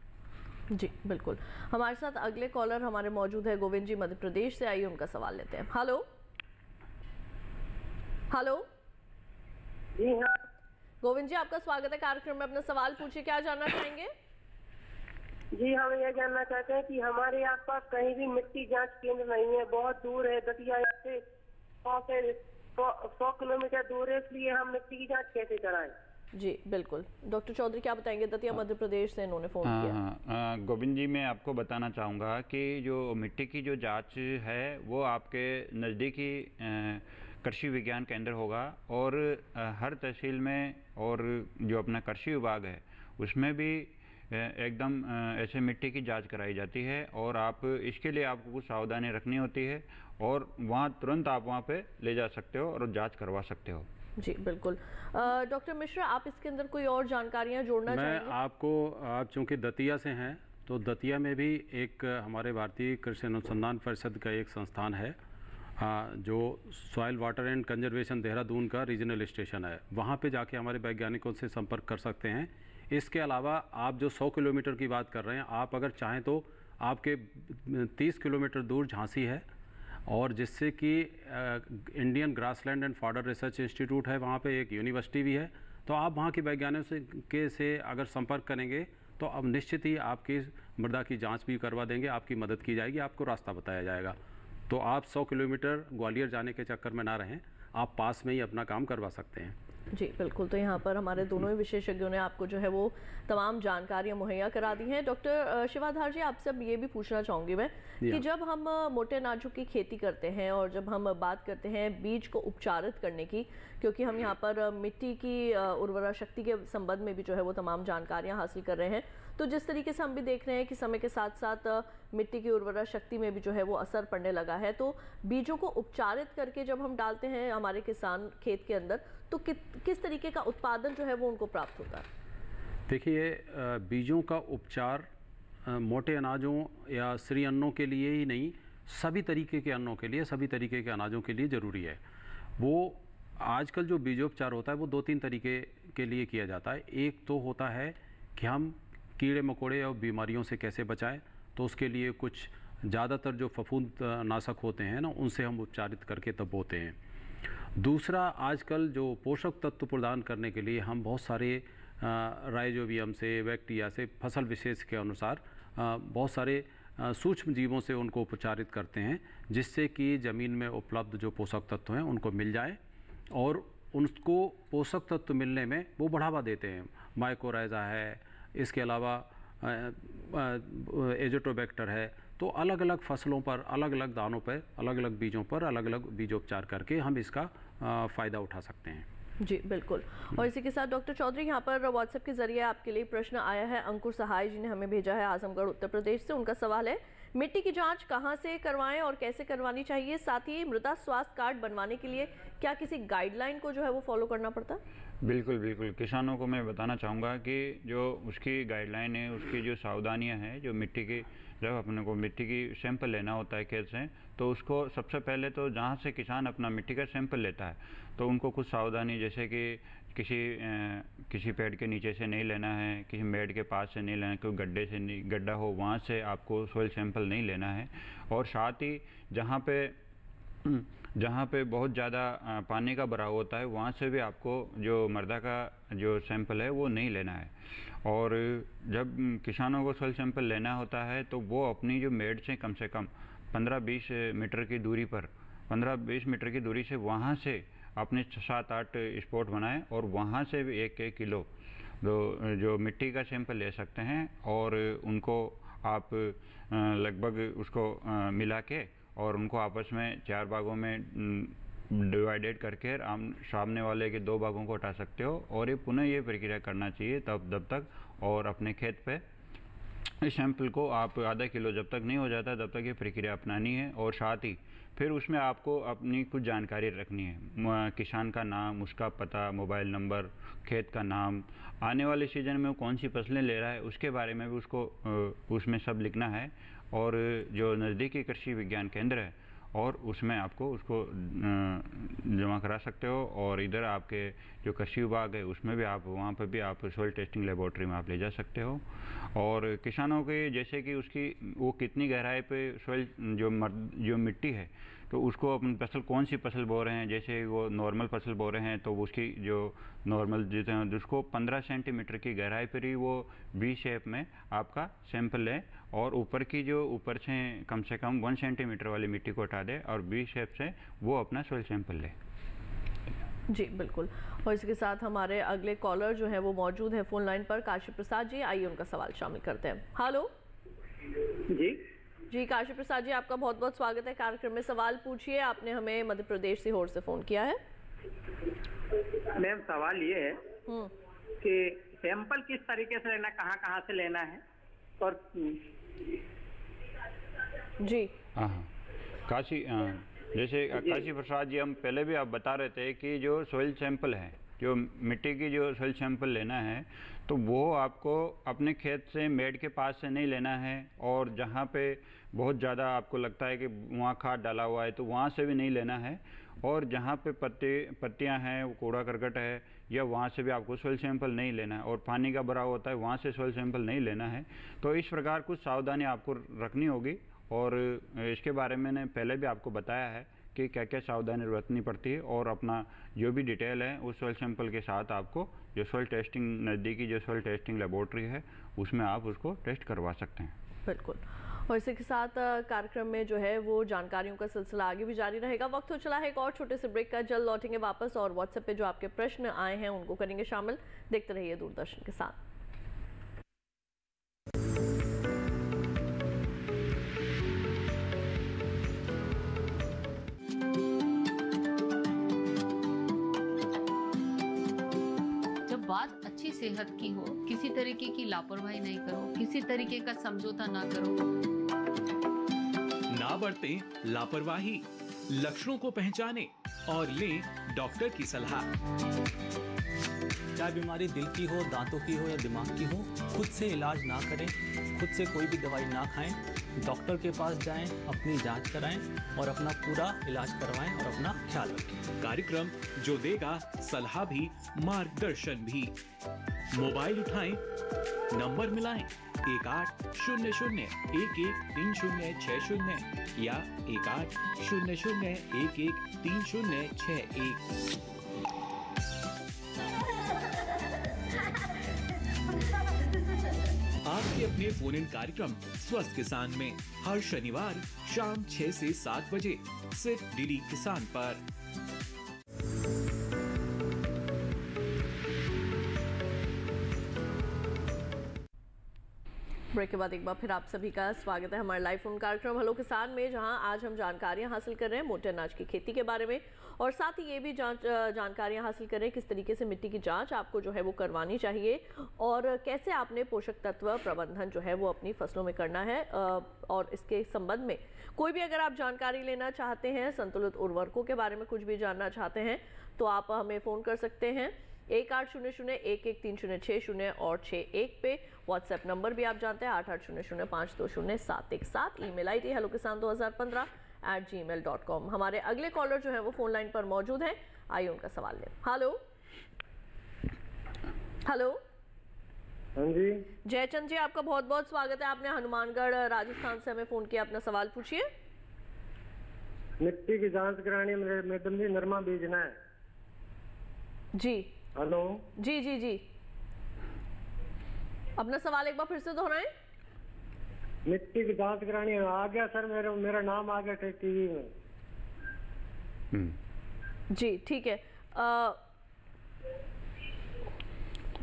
जी बिल्कुल। हमारे साथ अगले कॉलर हमारे मौजूद है गोविंद जी मध्य प्रदेश से आइए उनका सवाल लेते हैं। हेलो हेलो जी हाँ। गोविंद जी आपका स्वागत है कार्यक्रम में। अपना सवाल पूछिए क्या जानना चाहेंगे? जी हम ये जानना चाहते हैं कि हमारे आसपास कहीं भी मिट्टी जाँच केंद्र नहीं है बहुत दूर है दतिया से सौ किलोमीटर दूर है इसलिए हम मिट्टी की जाँच कैसे कराएँ? जी बिल्कुल। डॉक्टर चौधरी क्या बताएँगे? दतिया मध्य प्रदेश से इन्होंने फ़ोन हाँ, किया। हाँ, गोविंद जी मैं आपको बताना चाहूँगा कि जो मिट्टी की जो जाँच है वो आपके नज़दीकी कृषि विज्ञान केंद्र होगा और हर तहसील में और जो अपना कृषि विभाग है उसमें भी एकदम ऐसे मिट्टी की जाँच कराई जाती है और आप इसके लिए आपको कुछ सावधानी रखनी होती है और वहाँ तुरंत आप वहाँ पे ले जा सकते हो और जाँच करवा सकते हो। जी बिल्कुल। डॉक्टर मिश्रा आप इसके अंदर कोई और जानकारियाँ जोड़ना मैं चाहेंगे? आपको आप चूँकि दतिया से हैं तो दतिया में भी एक हमारे भारतीय कृषि अनुसंधान परिषद का एक संस्थान है जो soil water and conservation Dehradun का रीजनल स्टेशन है। वहाँ पे जाके हमारे वैज्ञानिकों से संपर्क कर सकते हैं। इसके अलावा आप जो 100 किलोमीटर की बात कर रहे हैं आप अगर चाहें तो आपके 30 किलोमीटर दूर झांसी है और जिससे कि Indian grassland and fodder research institute है, वहाँ पे एक यूनिवर्सिटी भी है। तो आप वहाँ के वैज्ञानिकों के से अगर संपर्क करेंगे तो अब निश्चित ही आपकी मृदा की जाँच भी करवा देंगे, आपकी मदद की जाएगी, आपको रास्ता बताया जाएगा। तो आप 100 किलोमीटर ग्वालियर जाने के चक्कर में ना रहें, आप पास में ही अपना काम करवा सकते हैं। जी बिल्कुल। तो यहाँ पर हमारे दोनों ही विशेषज्ञों ने आपको जो है वो तमाम जानकारियाँ मुहैया करा दी हैं। डॉक्टर शिवाधार जी आपसे अब ये भी पूछना चाहूँगी मैं कि जब हम मोटे अनाजों की खेती करते हैं और जब हम बात करते हैं बीज को उपचारित करने की क्योंकि हम यहाँ पर मिट्टी की उर्वरा शक्ति के संबंध में भी जो है वो तमाम जानकारियाँ हासिल कर रहे हैं तो जिस तरीके से हम भी देख रहे हैं कि समय के साथ साथ मिट्टी की उर्वरा शक्ति में भी जो है वो असर पड़ने लगा है। तो बीजों को उपचारित करके जब हम डालते हैं हमारे किसान खेत के अंदर तो कि, किस तरीके का उत्पादन जो है वो उनको प्राप्त होता है? देखिए बीजों का उपचार मोटे अनाजों या श्री अन्नों के लिए ही नहीं सभी तरीके के अन्नों के लिए सभी तरीके के अनाजों के लिए ज़रूरी है। वो आजकल जो बीजोपचार होता है वो दो तीन तरीके के लिए किया जाता है। एक तो होता है कि हम कीड़े मकोड़े और बीमारियों से कैसे बचाएँ तो उसके लिए कुछ ज़्यादातर जो फफूंद नाशक होते हैं ना, उनसे हम उपचारित करके तब बोते हैं। दूसरा, आजकल जो पोषक तत्व प्रदान करने के लिए हम बहुत सारे राइजोबियम से, बैक्टीरिया से, फ़सल विशेष के अनुसार बहुत सारे सूक्ष्म जीवों से उनको उपचारित करते हैं, जिससे कि ज़मीन में उपलब्ध जो पोषक तत्व हैं उनको मिल जाए और उनको पोषक तत्व मिलने में वो बढ़ावा देते हैं। माइकोराइजा है इसके अलावा एजोटोबैक्टर है। तो अलग अलग फ़सलों पर अलग अलग दानों पर अलग अलग बीजों पर अलग अलग बीजोपचार करके हम इसका फ़ायदा उठा सकते हैं। जी, बिल्कुल। और इसी के साथ डॉक्टर चौधरी, यहाँ पर व्हाट्सएप के ज़रिए आपके लिए प्रश्न आया है। अंकुर सहाय जी ने हमें भेजा है आजमगढ़, उत्तर प्रदेश से। उनका सवाल है, मिट्टी की जाँच कहाँ से करवाएँ और कैसे करवानी चाहिए? साथ ही मृदा स्वास्थ्य कार्ड बनवाने के लिए क्या किसी गाइडलाइन को जो है वो फॉलो करना पड़ता? है बिल्कुल बिल्कुल। किसानों को मैं बताना चाहूँगा कि जो उसकी गाइडलाइन है उसकी जो सावधानियाँ हैं जो मिट्टी की जब अपने को मिट्टी की सैंपल लेना होता है खेत से तो उसको सबसे पहले तो जहाँ से किसान अपना मिट्टी का सैंपल लेता है तो उनको कुछ सावधानी जैसे कि किसी आ, किसी पेड़ के नीचे से नहीं लेना है किसी मेड के पास से नहीं लेना कोई गड्ढे से नहीं गड्ढा हो वहाँ से आपको सोइल सैंपल नहीं लेना है। और साथ ही जहाँ पे जहाँ पे बहुत ज़्यादा पानी का भराव होता है, वहाँ से भी आपको जो मर्दा का जो सैंपल है वो नहीं लेना है। और जब किसानों को सोइल सैंपल लेना होता है तो वो अपनी जो मेड से कम से कम 15-20 मीटर की दूरी पर 15-20 मीटर की दूरी से वहाँ से अपने सात आठ स्पॉट बनाएँ और वहाँ से भी एक एक किलो जो जो मिट्टी का सैंपल ले सकते हैं और उनको आप लगभग उसको मिला के और उनको आपस में चार भागों में डिवाइडेड करके आम, सामने वाले के दो भागों को हटा सकते हो और ये पुनः ये प्रक्रिया करना चाहिए तब तब तक और अपने खेत पे। इस सैंपल को आप आधा किलो जब तक नहीं हो जाता, तब तक ये प्रक्रिया अपनानी है और साथ ही फिर उसमें आपको अपनी कुछ जानकारी रखनी है। किसान का नाम, उसका पता मोबाइल नंबर खेत का नाम, आने वाले सीज़न में वो कौन सी फ़सलें ले रहा है, उसके बारे में भी उसको उसमें सब लिखना है। और जो नज़दीकी कृषि विज्ञान केंद्र है और उसमें आपको उसको जमा करा सकते हो और इधर आपके जो कृषि विभाग है उसमें भी आप वहाँ पर भी आप सोइल टेस्टिंग लेबोरेटरी में आप ले जा सकते हो। और किसानों के जैसे कि उसकी वो कितनी गहराई पे सोइल जो मर, जो मिट्टी है तो उसको अपन फ़सल कौन सी फ़सल बो रहे हैं जैसे वो नॉर्मल फ़सल बो रहे हैं तो उसकी जो नॉर्मल जिसे जिसको 15 सेंटीमीटर की गहराई पर ही वो बी शेप में आपका सैंपल लें और ऊपर की जो ऊपर से कम से कम वन सेंटीमीटर वाली मिट्टी को हटा दे और बी शेप से वो अपना सोइल सैंपल ले। जी बिल्कुल। और इसके साथ हमारे अगले कॉलर जो है वो मौजूद है फ़ोन लाइन पर। काशी प्रसाद जी आइए उनका सवाल शामिल करते हैं। हेलो जी। जी काशी प्रसाद जी आपका बहुत बहुत स्वागत है कार्यक्रम में। सवाल पूछिए आपने हमें मध्य प्रदेश सीहोर से फ़ोन किया है। मैम सवाल ये है हम्म। कि सैंपल किस तरीके से लेना कहाँ कहाँ से लेना है? और जी। हाँ हाँ। काशी हाँ, जैसे काशी प्रसाद जी हम पहले भी आप बता रहे थे कि जो सोइल सैंपल है जो मिट्टी की जो सोइल सैंपल लेना है तो वो आपको अपने खेत से मेड के पास से नहीं लेना है और जहाँ पे बहुत ज़्यादा आपको लगता है कि वहाँ खाद डाला हुआ है तो वहाँ से भी नहीं लेना है। और जहाँ पे पत्ते पत्तियाँ हैं वो कूड़ा करकट है या वहाँ से भी आपको सोइल सैंपल नहीं लेना है और पानी का भराव होता है, वहाँ से सोइल सैंपल नहीं लेना है तो इस प्रकार कुछ सावधानी आपको रखनी होगी। और इसके बारे में मैंने पहले भी आपको बताया है कि क्या क्या सावधानी बरतनी पड़ती है और अपना जो भी डिटेल है, उस सोइल सैंपल के साथ आपको जो सोइल टेस्टिंग नज़दीकी जो सोइल टेस्टिंग लेबोरेटरी है, उसमें आप उसको टेस्ट करवा सकते हैं। बिल्कुल। और इसी के साथ कार्यक्रम में जो है वो जानकारियों का सिलसिला आगे भी जारी रहेगा। वक्त हो चला है एक और छोटे से ब्रेक का। जल्द लौटेंगे वापस और व्हाट्सएप पे जो आपके प्रश्न आए हैं, उनको करेंगे शामिल। देखते रहिए दूरदर्शन के साथ। अच्छी सेहत की हो, किसी तरीके की लापरवाही नहीं करो, किसी तरीके का समझौता ना करो। ना बरते लापरवाही, लक्षणों को पहचाने और लें डॉक्टर की सलाह। चाहे बीमारी दिल की हो, दांतों की हो या दिमाग की हो, खुद से इलाज ना करें, खुद से कोई भी दवाई ना खाएँ, डॉक्टर के पास जाएँ, अपनी जाँच कराएँ और अपना पूरा इलाज करवाएँ और अपना ख्याल रखें। कार्यक्रम जो देगा, सलाह भी, मार्गदर्शन भी। मोबाइल उठाएँ, नंबर मिलाएँ, एक आठ शून्य शून्य एक एक तीन शून्य छः शून्य या एक आठ शून्य शून्य एक एक तीन शून्य छः एक। आपके अपने फ़ोन इन कार्यक्रम स्वस्थ किसान में हर शनिवार शाम 6 से 7 बजे, सिर्फ़ डीडी किसान पर। ब्रेक के बाद एक बार फिर आप सभी का स्वागत है हमारे लाइव फ़ोन कार्यक्रम हलो किसान में जहाँ आज हम जानकारियाँ हासिल कर रहे हैं मोटे अनाज की खेती के बारे में। और साथ ही ये भी अ, जानकारियाँ हासिल कर रहे हैं किस तरीके से मिट्टी की जाँच आपको जो है वो करवानी चाहिए और कैसे आपने पोषक तत्व प्रबंधन जो है वो अपनी फ़सलों में करना है और इसके संबंध में। कोई भी अगर आप जानकारी लेना चाहते हैं संतुलित उर्वरकों के बारे में कुछ भी जानना चाहते हैं तो आप हमें फ़ोन कर सकते हैं। एक आठ शून्य शून्य एक एक तीन शून्य छः शून्य और छः एक पे। व्हाट्सएप नंबर भी आप जानते हैं आठ आठ शून्य शून्य पाँच दो शून्य सात एक सात। Email I D hello Kisan दो हज़ार पंद्रह at Gmail dot com हमारे अगले कॉलर जो है वो फ़ोन लाइन पर मौजूद हैं। आइए उनका सवाल लें। हेलो हेलो हाँ जी। जयचंद जी आपका बहुत बहुत स्वागत है। आपने हनुमानगढ़ राजस्थान से हमें फ़ोन किया। अपना सवाल पूछिए। मिट्टी की जाँच करानी है मैडम जी नरमा बीजना है। जी। हेलो? जी जी जी। अपना सवाल एक बार फिर से दोहराएँ। मिट्टी की जाँच करानी है। आ गया सर मेरा मेरा नाम आ गया टीवी में। जी ठीक है। आ,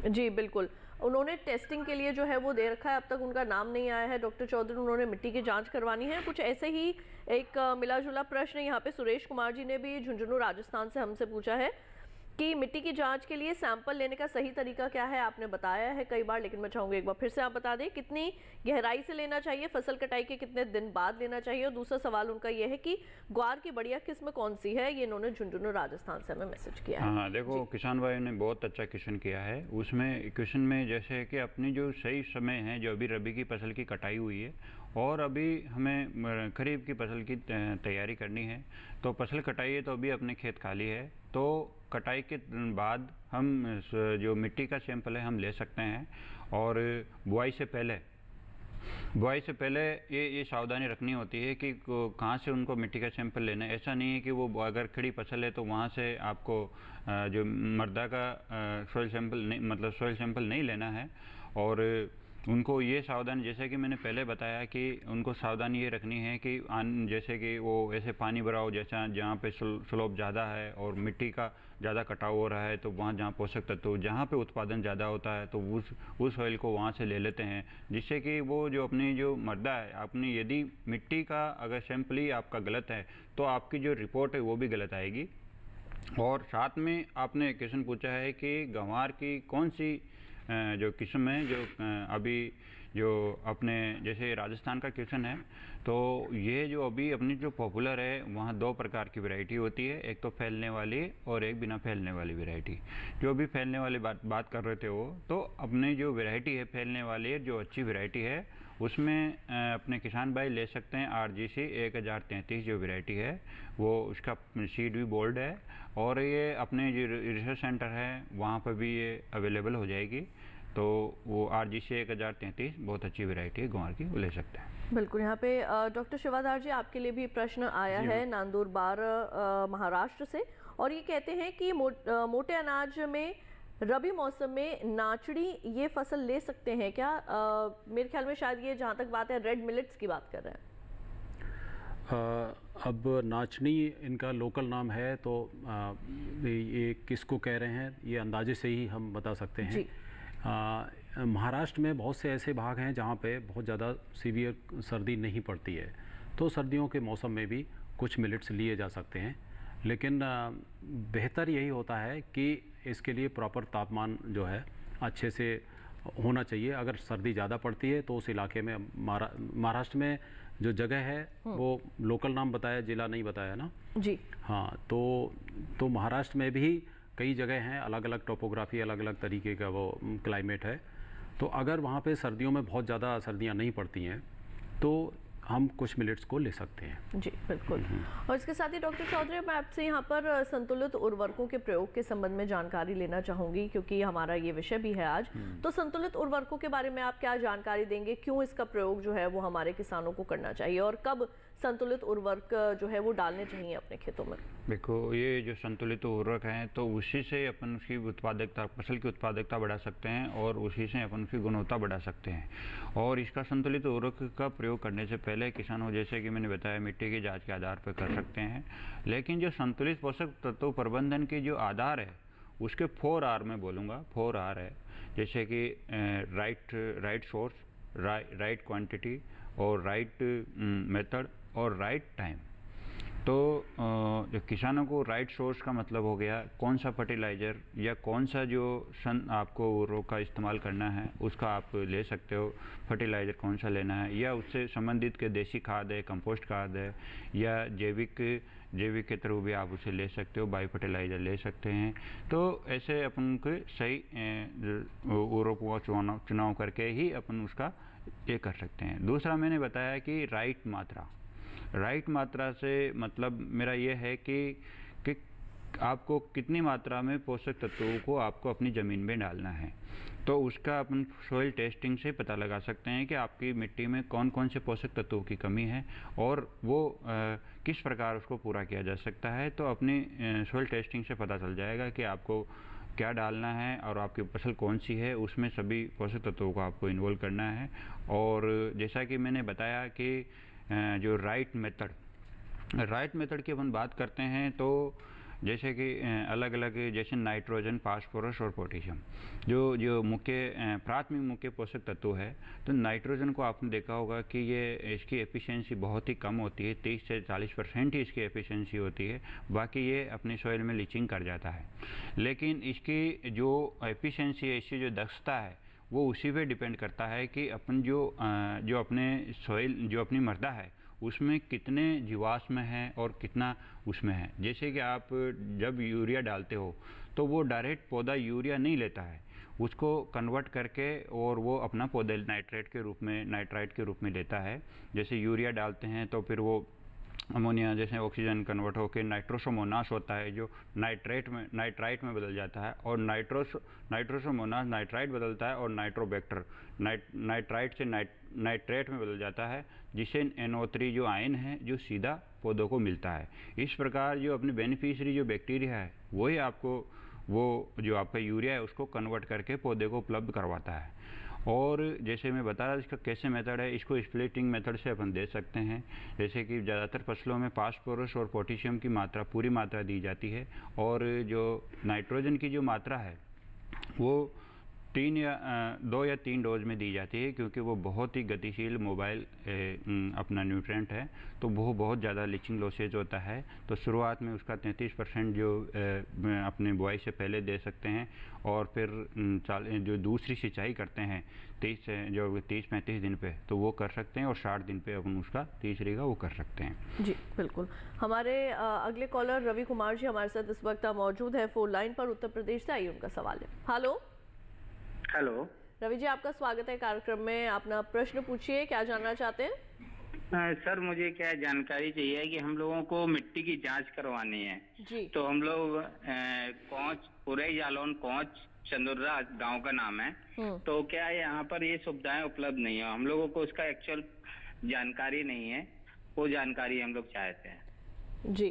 जी बिल्कुल। उन्होंने टेस्टिंग के लिए जो है वो दे रखा है। अब तक उनका नाम नहीं आया है। डॉक्टर चौधरी उन्होंने मिट्टी की जाँच करवानी है। कुछ ऐसे ही एक मिला जुला प्रश्न यहाँ पे सुरेश कुमार जी ने भी झुंझुनू राजस्थान से हमसे पूछा है। कि मिट्टी की जाँच के लिए सैंपल लेने का सही तरीका क्या है? आपने बताया है कई बार लेकिन मैं चाहूँगी एक बार फिर से आप बता दें कितनी गहराई से लेना चाहिए फ़सल कटाई के कितने दिन बाद लेना चाहिए? और दूसरा सवाल उनका यह है कि ग्वार की बढ़िया किस्म कौन सी है? ये इन्होंने झुंझुनू राजस्थान से हमें मैसेज किया है। हाँ देखो किसान भाई ने बहुत अच्छा क्वेश्चन किया है। उसमें क्वेश्चन में जैसे कि अपनी जो सही समय है जो अभी रबी की फ़सल की कटाई हुई है और अभी हमें खरीफ की फ़सल की तैयारी करनी है। तो फ़सल कटाई है तो अभी अपने खेत खाली है। तो कटाई के बाद हम जो मिट्टी का सैंपल है हम ले सकते हैं। और बुआई से पहले, बुआई से पहले ये ये सावधानी रखनी होती है कि कहाँ से उनको मिट्टी का सैंपल लेना है। ऐसा नहीं है कि वो अगर खड़ी फ़सल है तो वहाँ से आपको जो मर्दा का सोयल सैंपल नहीं मतलब सोयल सैंपल नहीं लेना है। और उनको ये सावधानी, जैसे कि मैंने पहले बताया कि उनको सावधानी ये रखनी है कि आन जैसे कि वो ऐसे पानी भराओ जैसा जहाँ पे स्लोप ज़्यादा है और मिट्टी का ज़्यादा कटाव हो रहा है तो वहाँ जहाँ पोषक तत्व, जहाँ पे उत्पादन ज़्यादा होता है तो उस उस ऑयल को वहाँ से ले लेते हैं, जिससे कि वो जो अपनी जो मर्दा है, अपनी यदि मिट्टी का अगर सैंपल ही आपका गलत है तो आपकी जो रिपोर्ट है वो भी गलत आएगी। और साथ में आपने क्वेश्चन पूछा है कि गंवार की कौन सी जो किस्म है जो अभी जो अपने, जैसे राजस्थान का किस्म है तो ये जो अभी अपनी जो पॉपुलर है, वहाँ दो प्रकार की वैरायटी होती है, एक तो फैलने वाली और एक बिना फैलने वाली वैरायटी जो अभी फैलने वाली बात बात कर रहे थे वो तो अपने जो वैरायटी है, फैलने वाली, जो अच्छी वैरायटी है उसमें अपने किसान भाई ले सकते हैं आर जी सी एक हज़ार तैंतीस जो वैरायटी है वो उसका सीड भी बोल्ड है और ये अपने जो रिसर्च सेंटर है वहाँ पर भी ये अवेलेबल हो जाएगी। तो वो आर जी सी एक हज़ार तैंतीस बहुत अच्छी वैरायटी है गुआर की वो ले सकते हैं। बिल्कुल यहाँ पे डॉक्टर शिवाधार जी आपके लिए भी प्रश्न आया है नांदूर बार महाराष्ट्र से और ये कहते हैं कि मो, मोटे अनाज में रबी मौसम में नाचड़ी ये फ़सल ले सकते हैं क्या? आ, मेरे ख्याल में शायद ये जहाँ तक बात है रेड मिलेट्स की बात कर रहे हैं। आ, अब नाचनी इनका लोकल नाम है तो आ, ये किसको कह रहे हैं ये अंदाजे से ही हम बता सकते हैं। महाराष्ट्र में बहुत से ऐसे भाग हैं जहाँ पे बहुत ज़्यादा सीवियर सर्दी नहीं पड़ती है तो सर्दियों के मौसम में भी कुछ मिलेट्स लिए जा सकते हैं। लेकिन बेहतर यही होता है कि इसके लिए प्रॉपर तापमान जो है अच्छे से होना चाहिए। अगर सर्दी ज़्यादा पड़ती है तो उस इलाके में महाराष्ट्र में जो जगह है हम्म। वो लोकल नाम बताया जिला नहीं बताया ना? जी। हाँ तो तो महाराष्ट्र में भी कई जगह हैं अलग अलग टोपोग्राफी अलग अलग तरीके का वो क्लाइमेट है। तो अगर वहाँ पे सर्दियों में बहुत ज़्यादा सर्दियाँ नहीं पड़ती हैं तो हम कुछ मिनट्स को ले सकते हैं। जी बिल्कुल। और इसके साथ ही डॉक्टर चौधरी मैं आपसे यहाँ पर संतुलित उर्वरकों के प्रयोग के संबंध में जानकारी लेना चाहूँगी क्योंकि हमारा ये विषय भी है आज। हम्म। तो संतुलित उर्वरकों के बारे में आप क्या जानकारी देंगे? क्यों इसका प्रयोग जो है वो हमारे किसानों को करना चाहिए? और कब संतुलित उर्वरक जो है वो डालने चाहिए अपने खेतों में। देखो, ये जो संतुलित उर्वरक हैं तो उसी से अपन उसकी उत्पादकता, फ़सल की उत्पादकता बढ़ा सकते हैं और उसी से अपन उसकी गुणवत्ता बढ़ा सकते हैं। और इसका संतुलित उर्वरक का प्रयोग करने से पहले किसानों, जैसे कि मैंने बताया, मिट्टी की जाँच के आधार पर कर सकते हैं। लेकिन जो संतुलित पोषक तत्व प्रबंधन की जो आधार है, उसके फोर आर में बोलूँगा, फोर आर है। जैसे कि right right source right quantity और राइट मेथड और राइट टाइम तो जो किसानों को राइट सोर्स का मतलब हो गया, कौन सा फर्टिलाइज़र या कौन सा जो सन आपको उर्वरक का इस्तेमाल करना है, उसका आप ले सकते हो। फर्टिलाइज़र कौन सा लेना है? या उससे संबंधित के देसी खाद है कंपोस्ट खाद है, या जैविक जैविक के थ्रू भी आप उसे ले सकते हो बायो फर्टिलाइज़र ले सकते हैं। तो ऐसे अपन को सही उर्वरकों का चुनाव चुनाव करके ही अपन उसका ये कर सकते हैं। दूसरा मैंने बताया कि राइट मात्रा। राइट मात्रा से मतलब मेरा ये है कि कि आपको कितनी मात्रा में पोषक तत्वों को आपको अपनी ज़मीन में डालना है। तो उसका अपन सोइल टेस्टिंग से पता लगा सकते हैं कि आपकी मिट्टी में कौन कौन से पोषक तत्वों की कमी है और वो आ, किस प्रकार उसको पूरा किया जा सकता है। तो अपनी सोइल टेस्टिंग से पता चल जाएगा कि आपको क्या डालना है और आपकी फ़सल कौन सी है उसमें सभी पोषक तत्वों को आपको इन्वॉल्व करना है। और जैसा कि मैंने बताया कि जो राइट मेथड राइट मेथड की अपन बात करते हैं तो जैसे कि अलग अलग जैसे नाइट्रोजन फास्फोरस और पोटेशियम जो जो मुख्य प्राथमिक मुख्य पोषक तत्व है तो नाइट्रोजन को आपने देखा होगा कि ये इसकी एफिशिएंसी बहुत ही कम होती है तीस से चालीस परसेंट ही इसकी एफिशिएंसी होती है, बाकी ये अपनी सॉइल में लीचिंग कर जाता है। लेकिन इसकी जो एफिशिएंसी है, इसकी जो दक्षता है वो उसी पे डिपेंड करता है कि अपन जो जो अपने सॉइल जो अपनी मृदा है, उसमें कितने जीवाश्म हैं और कितना उसमें है। जैसे कि आप जब यूरिया डालते हो तो वो डायरेक्ट पौधा यूरिया नहीं लेता है। उसको कन्वर्ट करके और वो अपना पौधे नाइट्रेट के रूप में नाइट्राइट के रूप में लेता है। जैसे यूरिया डालते हैं तो फिर वो अमोनिया जैसे ऑक्सीजन कन्वर्ट होकर नाइट्रोसोमोनास होता है, जो नाइट्रेट में नाइट्राइट में बदल जाता है और नाइट्रोस नाइट्रोसोमोनास नाइट्राइट बदलता है और नाइट्रोबैक्टर नाइट नाइट्राइट से नाइट नाइट्रेट में बदल जाता है जिससे एनओ जो आयन है, जो सीधा पौधों को मिलता है। इस प्रकार जो अपनी बेनिफिशरी जो बैक्टीरिया है, वही आपको, वो जो आपका यूरिया है, उसको कन्वर्ट करके पौधे को उपलब्ध करवाता है। और जैसे मैं बता रहा इसका कैसे मेथड है, इसको स्प्लिटिंग मेथड से अपन दे सकते हैं। जैसे कि ज़्यादातर फ़सलों में पासपोरस और पोटेशियम की मात्रा, पूरी मात्रा दी जाती है और जो नाइट्रोजन की जो मात्रा है, वो तीन या दो या तीन डोज में दी जाती है क्योंकि वो बहुत ही गतिशील मोबाइल अपना न्यूट्रेंट है। तो वो बहुत ज़्यादा लीचिंग लॉसेज होता है। तो शुरुआत में उसका तैंतीस परसेंट जो अपने बुआई से पहले दे सकते हैं और फिर जो दूसरी सिंचाई करते हैं, तीस जो तीस पैंतीस दिन पे तो वो कर सकते हैं और साठ दिन पे अपन उसका तीसरी का वो कर सकते हैं। जी, बिल्कुल। हमारे अगले कॉलर रवि कुमार जी हमारे साथ इस वक्त मौजूद है, फ़ोन लाइन पर, उत्तर प्रदेश से, आइए उनका सवाल है हेलो? हेलो रवि जी आपका स्वागत है कार्यक्रम में। अपना प्रश्न पूछिए क्या जानना चाहते हैं? सर मुझे क्या जानकारी चाहिए कि हम लोगों को मिट्टी की जाँच करवानी है। जी। तो हम लोग कोच पूरे जालौन कोच चंदुर्रा गाँव का नाम है। तो क्या यहाँ पर ये सुविधाएँ उपलब्ध नहीं है? हम लोगों को उसका एक्चुअल जानकारी नहीं है। वो जानकारी हम लोग चाहते हैं। जी।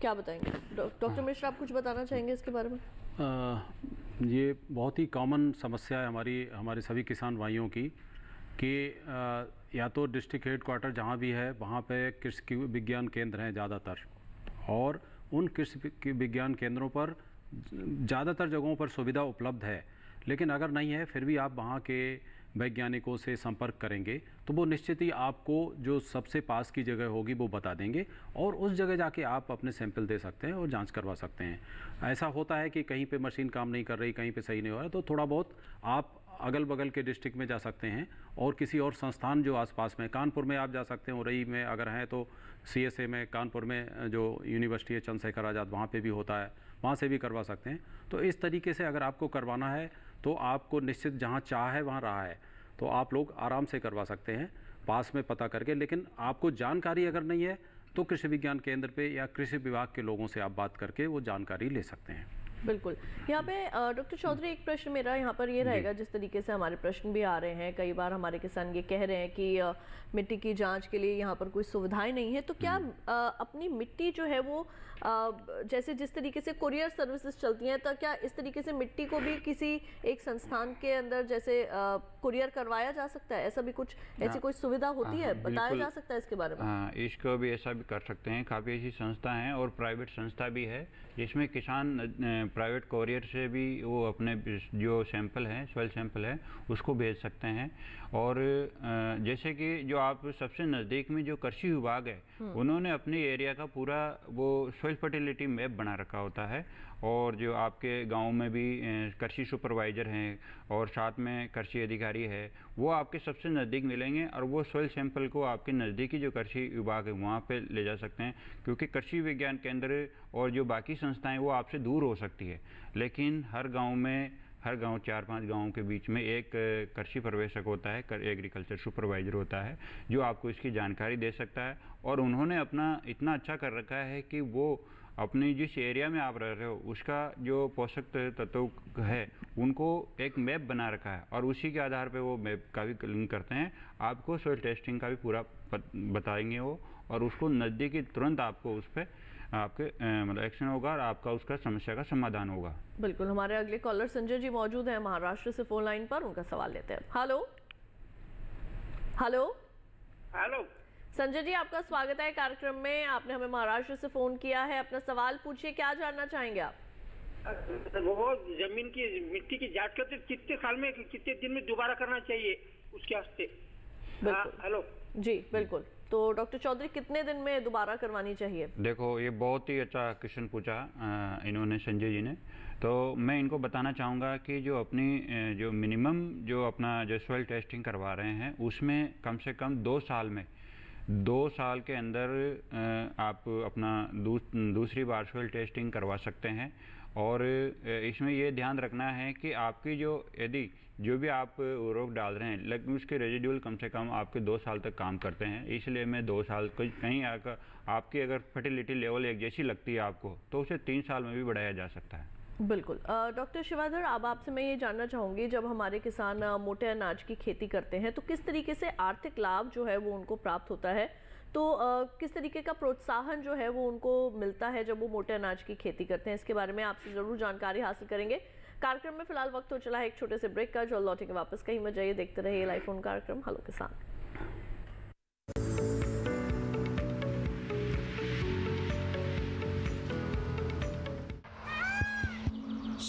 क्या बताएँगे? डॉक्टर मिश्रा आप कुछ बताना चाहेंगे इसके बारे में? ये बहुत ही कॉमन समस्या है हमारी, हमारे सभी किसान भाइयों की कि या तो डिस्ट्रिक्ट हेड क्वार्टर जहाँ भी है, वहाँ पे कृषि विज्ञान केंद्र हैं ज़्यादातर। और उन कृषि विज्ञान केंद्रों पर ज़्यादातर जगहों पर सुविधा उपलब्ध है। लेकिन अगर नहीं है, फिर भी आप वहाँ के वैज्ञानिकों से संपर्क करेंगे तो वो निश्चित ही आपको जो सबसे पास की जगह होगी वो बता देंगे और उस जगह जाके आप अपने सैंपल दे सकते हैं और जाँच करवा सकते हैं। ऐसा होता है कि कहीं पे मशीन काम नहीं कर रही, कहीं पे सही नहीं हो रहा तो थोड़ा बहुत आप अगल बगल के डिस्ट्रिक्ट में जा सकते हैं और किसी और संस्थान जो आसपास में, कानपुर में आप जा सकते हैं, उरई में अगर हैं तो सीएसए में, कानपुर में जो यूनिवर्सिटी है चंद्रशेखर आज़ाद, वहाँ पर भी होता है, वहाँ से भी करवा सकते हैं। तो इस तरीके से अगर आपको करवाना है तो आपको निश्चित जहाँ चाह है, वहाँ रहा है। तो आप लोग आराम से करवा सकते हैं, पास में पता करके, लेकिन आपको जानकारी अगर नहीं है तो कृषि विज्ञान केंद्र पे या कृषि विभाग के लोगों से आप बात करके वो जानकारी ले सकते हैं। बिल्कुल। यहाँ पे डॉक्टर चौधरी एक प्रश्न मेरा यहाँ पर ये रहेगा जिस तरीके से हमारे प्रश्न भी आ रहे हैं कई बार हमारे किसान ये कह रहे हैं कि मिट्टी की जाँच के लिए यहाँ पर कोई सुविधाएँ नहीं है तो क्या अपनी मिट्टी जो है वो जैसे जिस तरीके से कुरियर सर्विसेज़ चलती हैं तो क्या इस तरीके से मिट्टी को भी किसी एक संस्थान के अंदर जैसे कुरियर करवाया जा सकता है? ऐसा भी कुछ ऐसी हाँ। कोई सुविधा होती है हाँ, बताया जा सकता है इसके बारे में? हाँ इसको भी ऐसा भी कर सकते हैं। काफ़ी ऐसी संस्था हैं और प्राइवेट संस्था भी है जिसमें किसान प्राइवेट कॉरियर से भी वो अपने जो सैंपल है सोयल सैंपल है उसको भेज सकते हैं और जैसे कि जो आप सबसे नज़दीक में जो कृषि विभाग है हम्म। उन्होंने अपने एरिया का पूरा वो सोयल फर्टिलिटी मैप बना रखा होता है और जो आपके गाँव में भी कृषि सुपरवाइज़र हैं और साथ में कृषि अधिकारी है, वो आपके सबसे नज़दीक मिलेंगे और वो सॉइल सैंपल को आपके नज़दीकी जो कृषि विभाग है, वहाँ पर ले जा सकते हैं, क्योंकि कृषि विज्ञान केंद्र और जो बाकी संस्थाएँ वो आपसे दूर हो सकती है। लेकिन हर गाँव में, हर गाँव, चार पाँच गाँवों के बीच में एक कृषि प्रवेशक होता है एग्रीकल्चर सुपरवाइजर होता है, जो आपको इसकी जानकारी दे सकता है, और उन्होंने अपना इतना अच्छा कर रखा है कि वो अपने जिस एरिया में आप रह रहे हो उसका जो पोषक तत्व है उनको एक मैप बना रखा है और उसी के आधार पे वो मैप का भी लिंक करते हैं। आपको सोइल टेस्टिंग का भी पूरा बताएँगे वो और उसको नज़दीकी तुरंत आपको उस पर आपके मतलब एक्शन होगा और आपका उसका समस्या का समाधान होगा। बिल्कुल हमारे अगले कॉलर संजय जी मौजूद हैं महाराष्ट्र से फ़ोन लाइन पर उनका सवाल लेते हैं। Hello hello hello Sanjay ji आपका स्वागत है कार्यक्रम में। आपने हमें महाराष्ट्र से फ़ोन किया है। अपना सवाल पूछिए क्या जानना चाहेंगे आप? वो ज़मीन की मिट्टी की जाँच करते कितने साल में कितने दिन में दोबारा करना चाहिए उसके वास्ते? हाँ, हेलो। जी बिल्कुल। तो डॉक्टर चौधरी कितने दिन में दोबारा करवानी चाहिए? देखो ये बहुत ही अच्छा क्वेश्चन पूछा इन्होंने संजय जी ने। तो मैं इनको बताना चाहूँगा कि जो अपनी जो मिनिमम जो अपना जो सॉइल टेस्टिंग करवा रहे हैं उसमें कम से कम दो साल में दो साल के अंदर आप अपना दू, दूसरी बार सॉइल टेस्टिंग करवा सकते हैं। और इसमें यह ध्यान रखना है कि आपकी जो यदि जो भी आप उर्वरक डाल रहे हैं लेकिन उसके रेजिड्यूल कम से कम आपके दो साल तक काम करते हैं। इसलिए मैं दो साल कहीं आकर आपकी अगर फर्टिलिटी लेवल एक जैसी लगती है आपको तो उसे तीन साल में भी बढ़ाया जा सकता है। बिल्कुल। डॉक्टर शिवाधर अब आपसे मैं ये जानना चाहूँगी जब हमारे किसान मोटे अनाज की खेती करते हैं तो किस तरीके से आर्थिक लाभ जो है वो उनको प्राप्त होता है? तो अ, किस तरीके का प्रोत्साहन जो है वो उनको मिलता है जब वो मोटे अनाज की खेती करते हैं? इसके बारे में आपसे ज़रूर जानकारी हासिल करेंगे। कार्यक्रम में फ़िलहाल वक्त हो चला है एक छोटे से ब्रेक का जो लौटेंगे वापस कहीं में जाइए देखते रहिए लाइफ फ़ोन कार्यक्रम हेलो किसान।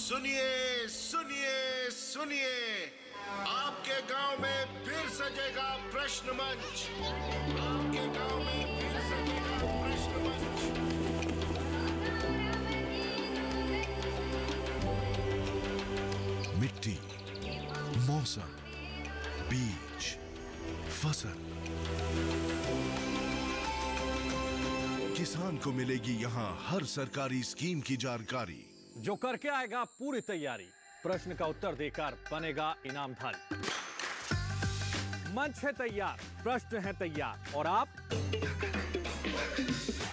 सुनिए सुनिए सुनिए। आपके गाँव में फिर सजेगा प्रश्न मंच। आपके गाँव में फिर सजेगा प्रश्न मंच। मिट्टी, मौसम, बीज, फ़सल। किसान को मिलेगी यहाँ हर सरकारी स्कीम की जानकारी। जो करके आएगा पूरी तैयारी। प्रश्न का उत्तर देकर बनेगा इनामधारी मंच है तैयार प्रश्न है तैयार और आप?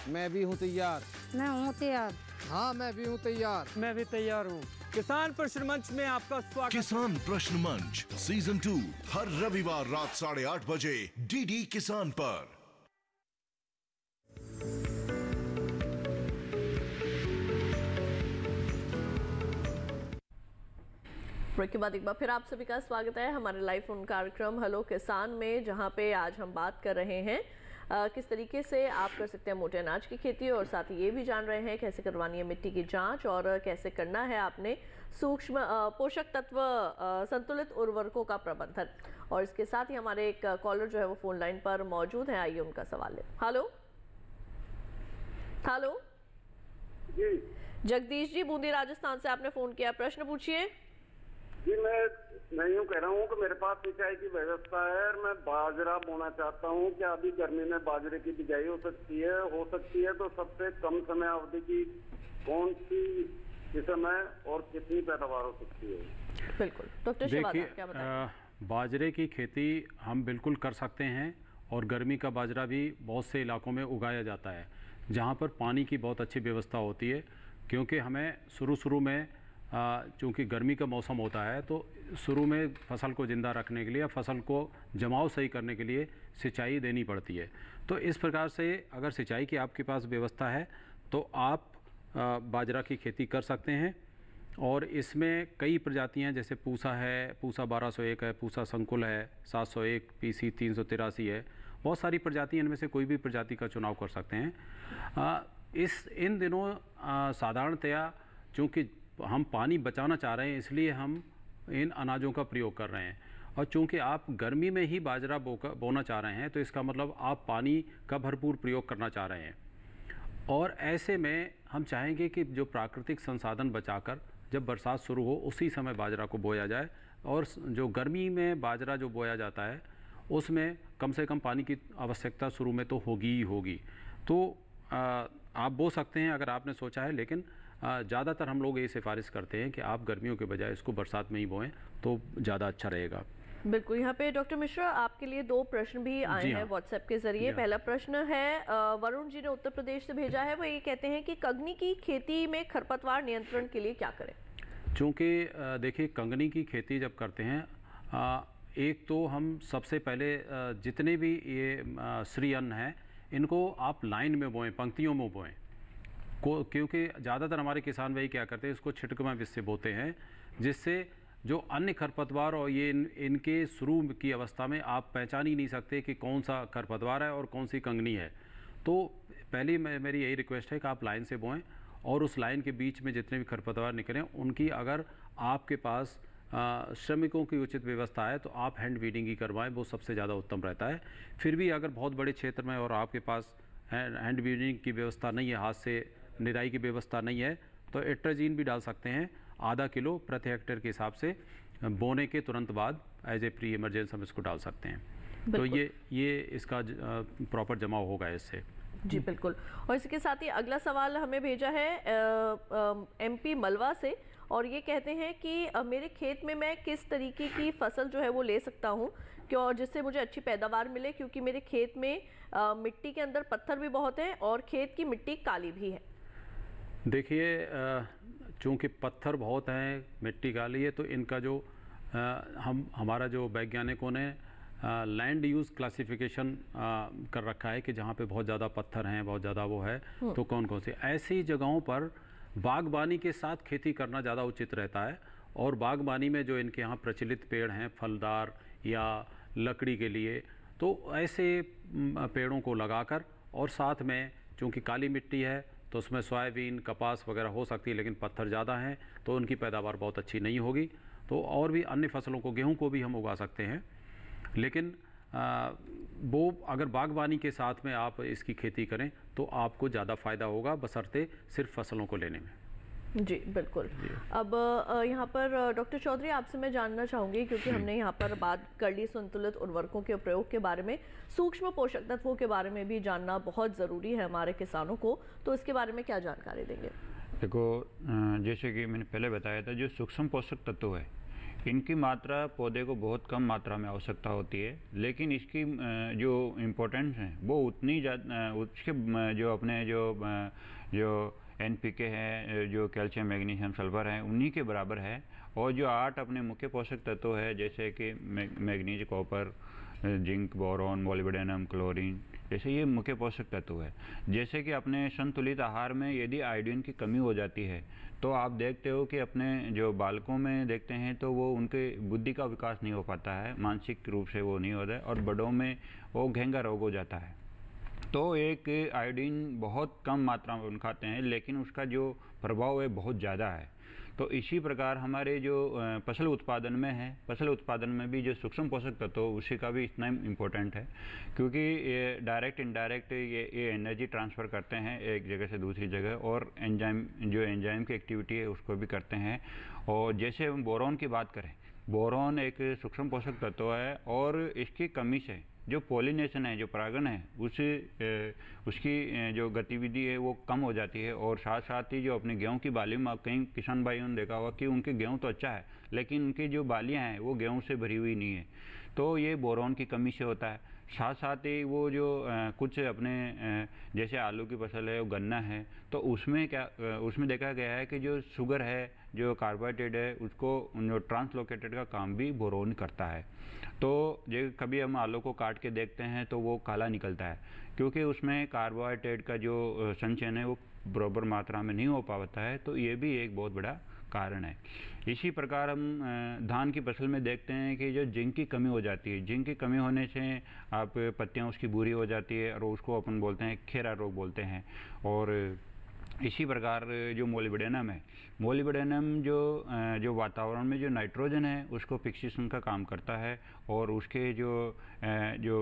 मैं भी हूँ तैयार। मैं हूँ तैयार। हाँ मैं भी हूँ तैयार। मैं भी तैयार हूँ। किसान प्रश्न मंच में आपका स्वागत। किसान प्रश्न मंच सीज़न टू हर रविवार रात साढ़े आठ बजे डीडी किसान पर। ब्रेक के बाद एक बार फिर आप सभी का स्वागत है हमारे लाइव फ़ोन कार्यक्रम हेलो किसान में जहाँ पे आज हम बात कर रहे हैं अ, किस तरीके से आप कर सकते हैं मोटे अनाज की खेती और साथ ही ये भी जान रहे हैं कैसे करवानी है मिट्टी की जाँच और कैसे करना है आपने सूक्ष्म पोषक तत्व अ, संतुलित उर्वरकों का प्रबंधन। और इसके साथ ही हमारे एक कॉलर जो है वो फ़ोन लाइन पर मौजूद है आइए उनका सवाल ले। हेलो हेलो जगदीश जी बूंदी राजस्थान से आपने फ़ोन किया। प्रश्न पूछिए। जी मैं मैं यूँ कह रहा हूँ कि मेरे पास सिंचाई की व्यवस्था है और मैं बाजरा बोना चाहता हूँ क्या अभी गर्मी में बाजरे की बिजाई हो सकती है हो सकती है तो सबसे कम समय अवधि की कौन सी किस्म है और कितनी पैदावार हो सकती है? बिल्कुल। डॉक्टर देखिए क्या बताएँ? बाजरे की खेती हम बिल्कुल कर सकते हैं और गर्मी का बाजरा भी बहुत से इलाकों में उगाया जाता है जहाँ पर पानी की बहुत अच्छी व्यवस्था होती है क्योंकि हमें शुरू शुरू में चूँकि गर्मी का मौसम होता है तो शुरू में फ़सल को ज़िंदा रखने के लिए फ़सल को जमाव सही करने के लिए सिंचाई देनी पड़ती है। तो इस प्रकार से अगर सिंचाई की आपके पास व्यवस्था है तो आप बाजरा की खेती कर सकते हैं। और इसमें कई प्रजातियाँ जैसे पूसा है, पूसा 1201 है, पूसा संकुल है 701 पीसी तीन सौ तिरासी है। बहुत सारी प्रजातियाँ इनमें से कोई भी प्रजाति का चुनाव कर सकते हैं। इस, इन दिनों साधारणतया चूँकि हम पानी बचाना चाह रहे हैं इसलिए हम इन अनाजों का प्रयोग कर रहे हैं। और चूँकि आप गर्मी में ही बाजरा बोना चाह रहे हैं तो इसका मतलब आप पानी का भरपूर प्रयोग करना चाह रहे हैं। और ऐसे में हम चाहेंगे कि जो प्राकृतिक संसाधन बचाकर जब बरसात शुरू हो उसी समय बाजरा को बोया जाए। और जो गर्मी में बाजरा जो बोया जाता है उसमें कम से कम पानी की आवश्यकता शुरू में तो होगी ही होगी। तो आ, आप बो सकते हैं अगर आपने सोचा है लेकिन ज़्यादातर हम लोग ये सिफारिश करते हैं कि आप गर्मियों के बजाय इसको बरसात में ही बोएँ तो ज़्यादा अच्छा रहेगा बिल्कुल यहाँ पे डॉक्टर मिश्रा आपके लिए दो प्रश्न भी आए हैं हाँ। व्हाट्सएप के ज़रिए हाँ। पहला प्रश्न है वरुण जी ने उत्तर प्रदेश से भेजा है वो ये कहते हैं कि कंगनी की खेती में खरपतवार नियंत्रण के लिए क्या करें चूँकि देखिए कंगनी की खेती जब करते हैं एक तो हम सबसे पहले जितने भी ये श्री अन्न हैं इनको आप लाइन में बोएँ पंक्तियों में बोएँ को क्योंकि ज़्यादातर हमारे किसान भाई क्या करते हैं इसको छिटकमा विष से बोते हैं जिससे जो अन्य खरपतवार और ये इन, इनके शुरू की अवस्था में आप पहचान ही नहीं सकते कि कौन सा खरपतवार है और कौन सी कंगनी है। तो पहली मेरी यही रिक्वेस्ट है कि आप लाइन से बोएँ और उस लाइन के बीच में जितने भी खरपतवार निकलें उनकी अगर आपके पास श्रमिकों की उचित व्यवस्था है तो आप हैंड वीडिंग ही करवाएँ वो सबसे ज़्यादा उत्तम रहता है। फिर भी अगर बहुत बड़े क्षेत्र में और आपके पास हैंड वीडिंग की व्यवस्था नहीं है हाथ से निराई की व्यवस्था नहीं है तो एट्राजीन भी डाल सकते हैं आधा किलो प्रति हेक्टेयर के हिसाब से बोने के तुरंत बाद एज ए प्री इमरजेंसी हम इसको डाल सकते हैं। तो ये ये इसका प्रॉपर जमाव होगा इससे। जी बिल्कुल। और इसके साथ ही अगला सवाल हमें भेजा है एमपी मलवा से और ये कहते हैं कि मेरे खेत में मैं किस तरीके की फ़सल जो है वो ले सकता हूँ क्यों जिससे मुझे अच्छी पैदावार मिले क्योंकि मेरे खेत में अ, मिट्टी के अंदर पत्थर भी बहुत हैं और खेत की मिट्टी काली भी है। देखिए चूँकि पत्थर बहुत हैं मिट्टी काली है तो इनका जो हम हमारा जो वैज्ञानिकों ने लैंड यूज़ क्लासिफिकेशन कर रखा है कि जहाँ पे बहुत ज़्यादा पत्थर हैं बहुत ज़्यादा वो है हम्म। तो कौन कौन सी ऐसी जगहों पर बागबानी के साथ खेती करना ज़्यादा उचित रहता है और बागबानी में जो इनके यहाँ प्रचलित पेड़ हैं फलदार या लकड़ी के लिए तो ऐसे पेड़ों को लगाकर और साथ में चूँकि काली मिट्टी है तो उसमें सोयाबीन कपास वगैरह हो सकती है लेकिन पत्थर ज़्यादा हैं तो उनकी पैदावार बहुत अच्छी नहीं होगी। तो और भी अन्य फ़सलों को गेहूँ को भी हम उगा सकते हैं। लेकिन आ, वो अगर बागवानी के साथ में आप इसकी खेती करें तो आपको ज़्यादा फ़ायदा होगा बसरते सिर्फ़ फ़सलों को लेने में। जी बिल्कुल। अब यहाँ पर डॉक्टर चौधरी आपसे मैं जानना चाहूँगी क्योंकि हमने यहाँ पर बात कर ली संतुलित उर्वरकों के प्रयोग के बारे में सूक्ष्म पोषक तत्वों के बारे में भी जानना बहुत ज़रूरी है हमारे किसानों को तो इसके बारे में क्या जानकारी देंगे? देखो जैसे कि मैंने पहले बताया था जो सूक्ष्म पोषक तत्व है इनकी मात्रा पौधे को बहुत कम मात्रा में आवश्यकता होती है लेकिन इसकी जो इम्पोर्टेंस है वो उतनी ज़्यादा उसके जो अपने जो जो एन पी के है जो कैल्शियम, मैग्नीशियम, सल्फ़र है, उन्हीं के बराबर है। और जो आठ अपने मुख्य पोषक तत्व है, जैसे कि manganese, copper zinc, boron molybdenum chlorine जैसे ये मुख्य पोषक तत्व है। जैसे कि अपने संतुलित आहार में यदि आयोडीन की कमी हो जाती है तो आप देखते हो कि अपने जो बालकों में देखते हैं तो वो उनके बुद्धि का विकास नहीं हो पाता है, मानसिक रूप से वो नहीं होता है, और बड़ों में वो घेंगा रोग हो जाता है। तो एक आयोडीन बहुत कम मात्रा में खाते हैं, लेकिन उसका जो प्रभाव है बहुत ज़्यादा है। तो इसी प्रकार हमारे जो फ़सल उत्पादन में है, फ़सल उत्पादन में भी जो सूक्ष्म पोषक तत्व तो उसी का भी इतना इम्पोर्टेंट है, क्योंकि ये डायरेक्ट इनडायरेक्ट ये ये एनर्जी ट्रांसफ़र करते हैं एक जगह से दूसरी जगह, और एंजाइम जो एंजाइम की एक्टिविटी है, उसको भी करते हैं। और जैसे हम बोरॉन की बात करें बोरॉन एक सूक्ष्म पोषक तत्व तो है, और इसकी कमी से जो पोलिनेशन है जो परागण है उस उसकी जो गतिविधि है वो कम हो जाती है और साथ साथ ही जो अपने गेहूँ की बाली में कई किसान भाइयों ने देखा होगा कि उनके गेहूँ तो अच्छा है लेकिन उनकी जो बालियाँ हैं वो गेहूँ से भरी हुई नहीं है। तो ये बोरॉन की कमी से होता है। साथ साथ ही वो जो अ, कुछ अपने अ, जैसे आलू की फ़सल है गन्ना है तो उसमें क्या अ, उसमें देखा गया है कि जो शुगर है जो कार्बोहाइड्रेट है उसको जो ट्रांसलोकेटेड का काम भी बोरोन करता है। तो ये कभी हम आलू को काट के देखते हैं तो वो काला निकलता है, क्योंकि उसमें कार्बोहाइड्रेट का जो संचयन है वो बराबर मात्रा में नहीं हो पाता है तो ये भी एक बहुत बड़ा कारण है। इसी प्रकार हम धान की फ़सल में देखते हैं कि जो जिंक की कमी हो जाती है, जिंक की कमी होने से आप पत्तियाँ उसकी बुरी हो जाती है और उसको अपन बोलते हैं खेरा रोग बोलते हैं, और इसी प्रकार जो मोलिब्डेनम है मोलिब्डेनम जो जो वातावरण में जो नाइट्रोजन है उसको फिक्सेशन का काम करता है और उसके जो जो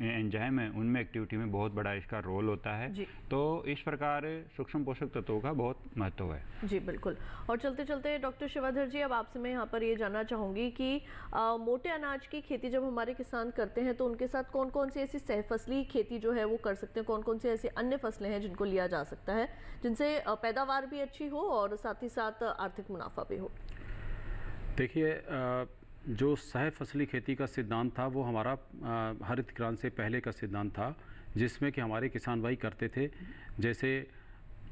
एंजाइम है उनमें एक्टिविटी में बहुत बड़ा इसका रोल होता है। तो इस प्रकार सूक्ष्म पोषक तत्वों का बहुत महत्व है। जी बिल्कुल। और चलते चलते डॉक्टर शिवाधर जी अब आपसे मैं यहाँ पर ये जानना चाहूँगी कि अ, मोटे अनाज की खेती जब हमारे किसान करते हैं तो उनके साथ कौन कौन सी ऐसी सहफसली खेती जो है वो कर सकते हैं? कौन कौन सी ऐसी अन्य फ़सलें हैं जिनको लिया जा सकता है? जिनसे पैदावार भी अच्छी हो और साथ ही साथ आर्थिक मुनाफा भी हो। देखिए जो सह फसली खेती का सिद्धांत था, वो हमारा हरित क्रांति से पहले का सिद्धांत था, जिसमें कि हमारे किसान भाई करते थे, जैसे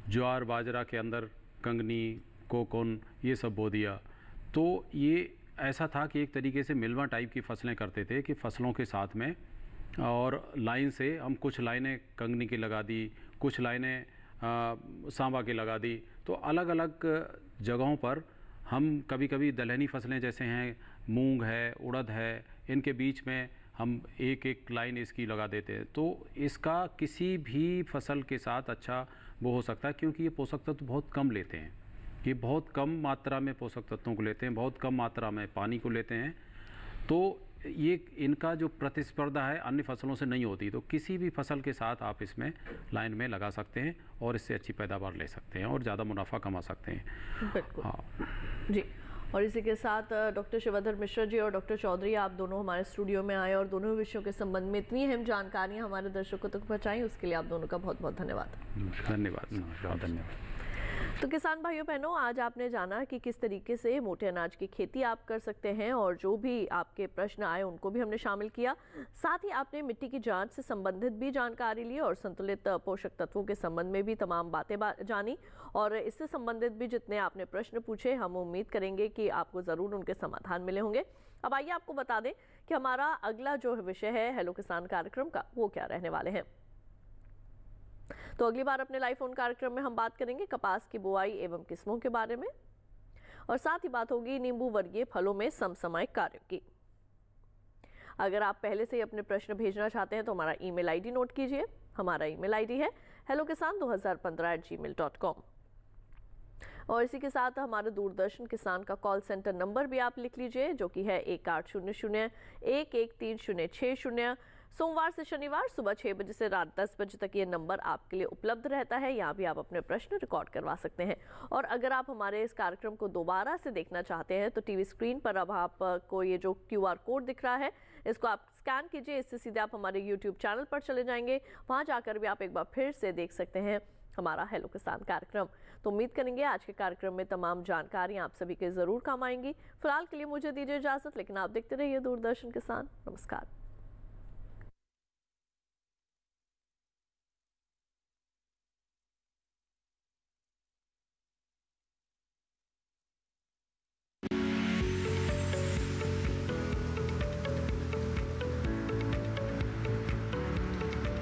ज्वार बाजरा के अंदर कंगनी, कोकोन, ये सब बो दिया। तो ये ऐसा था कि एक तरीके से मिलवा टाइप की फ़सलें करते थे कि फ़सलों के साथ में, और लाइन से हम कुछ लाइनें कंगनी की लगा दी, कुछ लाइनें सांबा की लगा दी। तो अलग अलग जगहों पर हम कभी कभी दलहनी फ़सलें जैसे हैं, मूंग है, उड़द है, इनके बीच में हम एक एक लाइन इसकी लगा देते हैं। तो इसका किसी भी फ़सल के साथ अच्छा वो हो सकता है क्योंकि ये पोषक तत्व बहुत कम लेते हैं। ये बहुत कम मात्रा में पोषक तत्वों को लेते हैं, बहुत कम मात्रा में पानी को लेते हैं। तो ये इनका जो प्रतिस्पर्धा है अन्य फ़सलों से नहीं होती तो किसी भी फ़सल के साथ आप इसमें लाइन में लगा सकते हैं और इससे अच्छी पैदावार ले सकते हैं और ज़्यादा मुनाफा कमा सकते हैं। बिल्कुल। हाँ। जी और इसी के साथ डॉक्टर शिवधर मिश्रा जी और डॉक्टर चौधरी आप दोनों हमारे स्टूडियो में आए और दोनों विषयों के संबंध में इतनी अहम जानकारियाँ हमारे दर्शकों तक पहुँचाई उसके लिए आप दोनों का बहुत बहुत धन्यवाद। धन्यवाद धन्यवाद। तो किसान भाइयों बहनों आज आपने जाना कि किस तरीके से मोटे अनाज की खेती आप कर सकते हैं और जो भी आपके प्रश्न आए उनको भी हमने शामिल किया। साथ ही आपने मिट्टी की जाँच से संबंधित भी जानकारी ली और संतुलित पोषक तत्वों के संबंध में भी तमाम बातें जानी। और इससे संबंधित भी जितने आपने प्रश्न पूछे, हम उम्मीद करेंगे कि आपको ज़रूर उनके समाधान मिले होंगे। अब आइए आपको बता दें कि हमारा अगला जो विषय है, हेलो किसान कार्यक्रम का, वो क्या रहने वाले हैं? तो अगली बार अपने लाइव फ़ोन कार्यक्रम में हम बात करेंगे कपास की बुआई एवं किस्मों के बारे में। और साथ ही बात होगी नींबू वर्गीय फलों में समसामयिक कार्यों की। अगर आप पहले से ही अपने प्रश्न भेजना चाहते हैं तो हमारा ईमेल आईडी नोट कीजिए। हमारा ईमेल आईडी है हेलो किसान दो हज़ार पंद्रह at Gmail dot com और इसी के साथ हमारे दूरदर्शन किसान का कॉल सेंटर नंबर भी आप लिख लीजिए, जो कि है एक आठ शून्य शून्य, एक एक तीन शून्य छः शून्य। सोमवार से शनिवार सुबह छः बजे से रात दस बजे तक ये नंबर आपके लिए उपलब्ध रहता है। यहाँ भी आप अपने प्रश्न रिकॉर्ड करवा सकते हैं। और अगर आप हमारे इस कार्यक्रम को दोबारा से देखना चाहते हैं तो टीवी स्क्रीन पर अब आपको ये जो क्यूआर कोड दिख रहा है, इसको आप स्कैन कीजिए। इससे सीधे आप हमारे यूट्यूब चैनल पर चले जाएँगे। वहाँ जाकर भी आप एक बार फिर से देख सकते हैं हमारा हेलो किसान कार्यक्रम। तो उम्मीद करेंगे आज के कार्यक्रम में तमाम जानकारियाँ आप सभी के ज़रूर काम आएँगी। फ़िलहाल के लिए मुझे दीजिए इजाज़त, लेकिन आप देखते रहिए दूरदर्शन किसान। नमस्कार।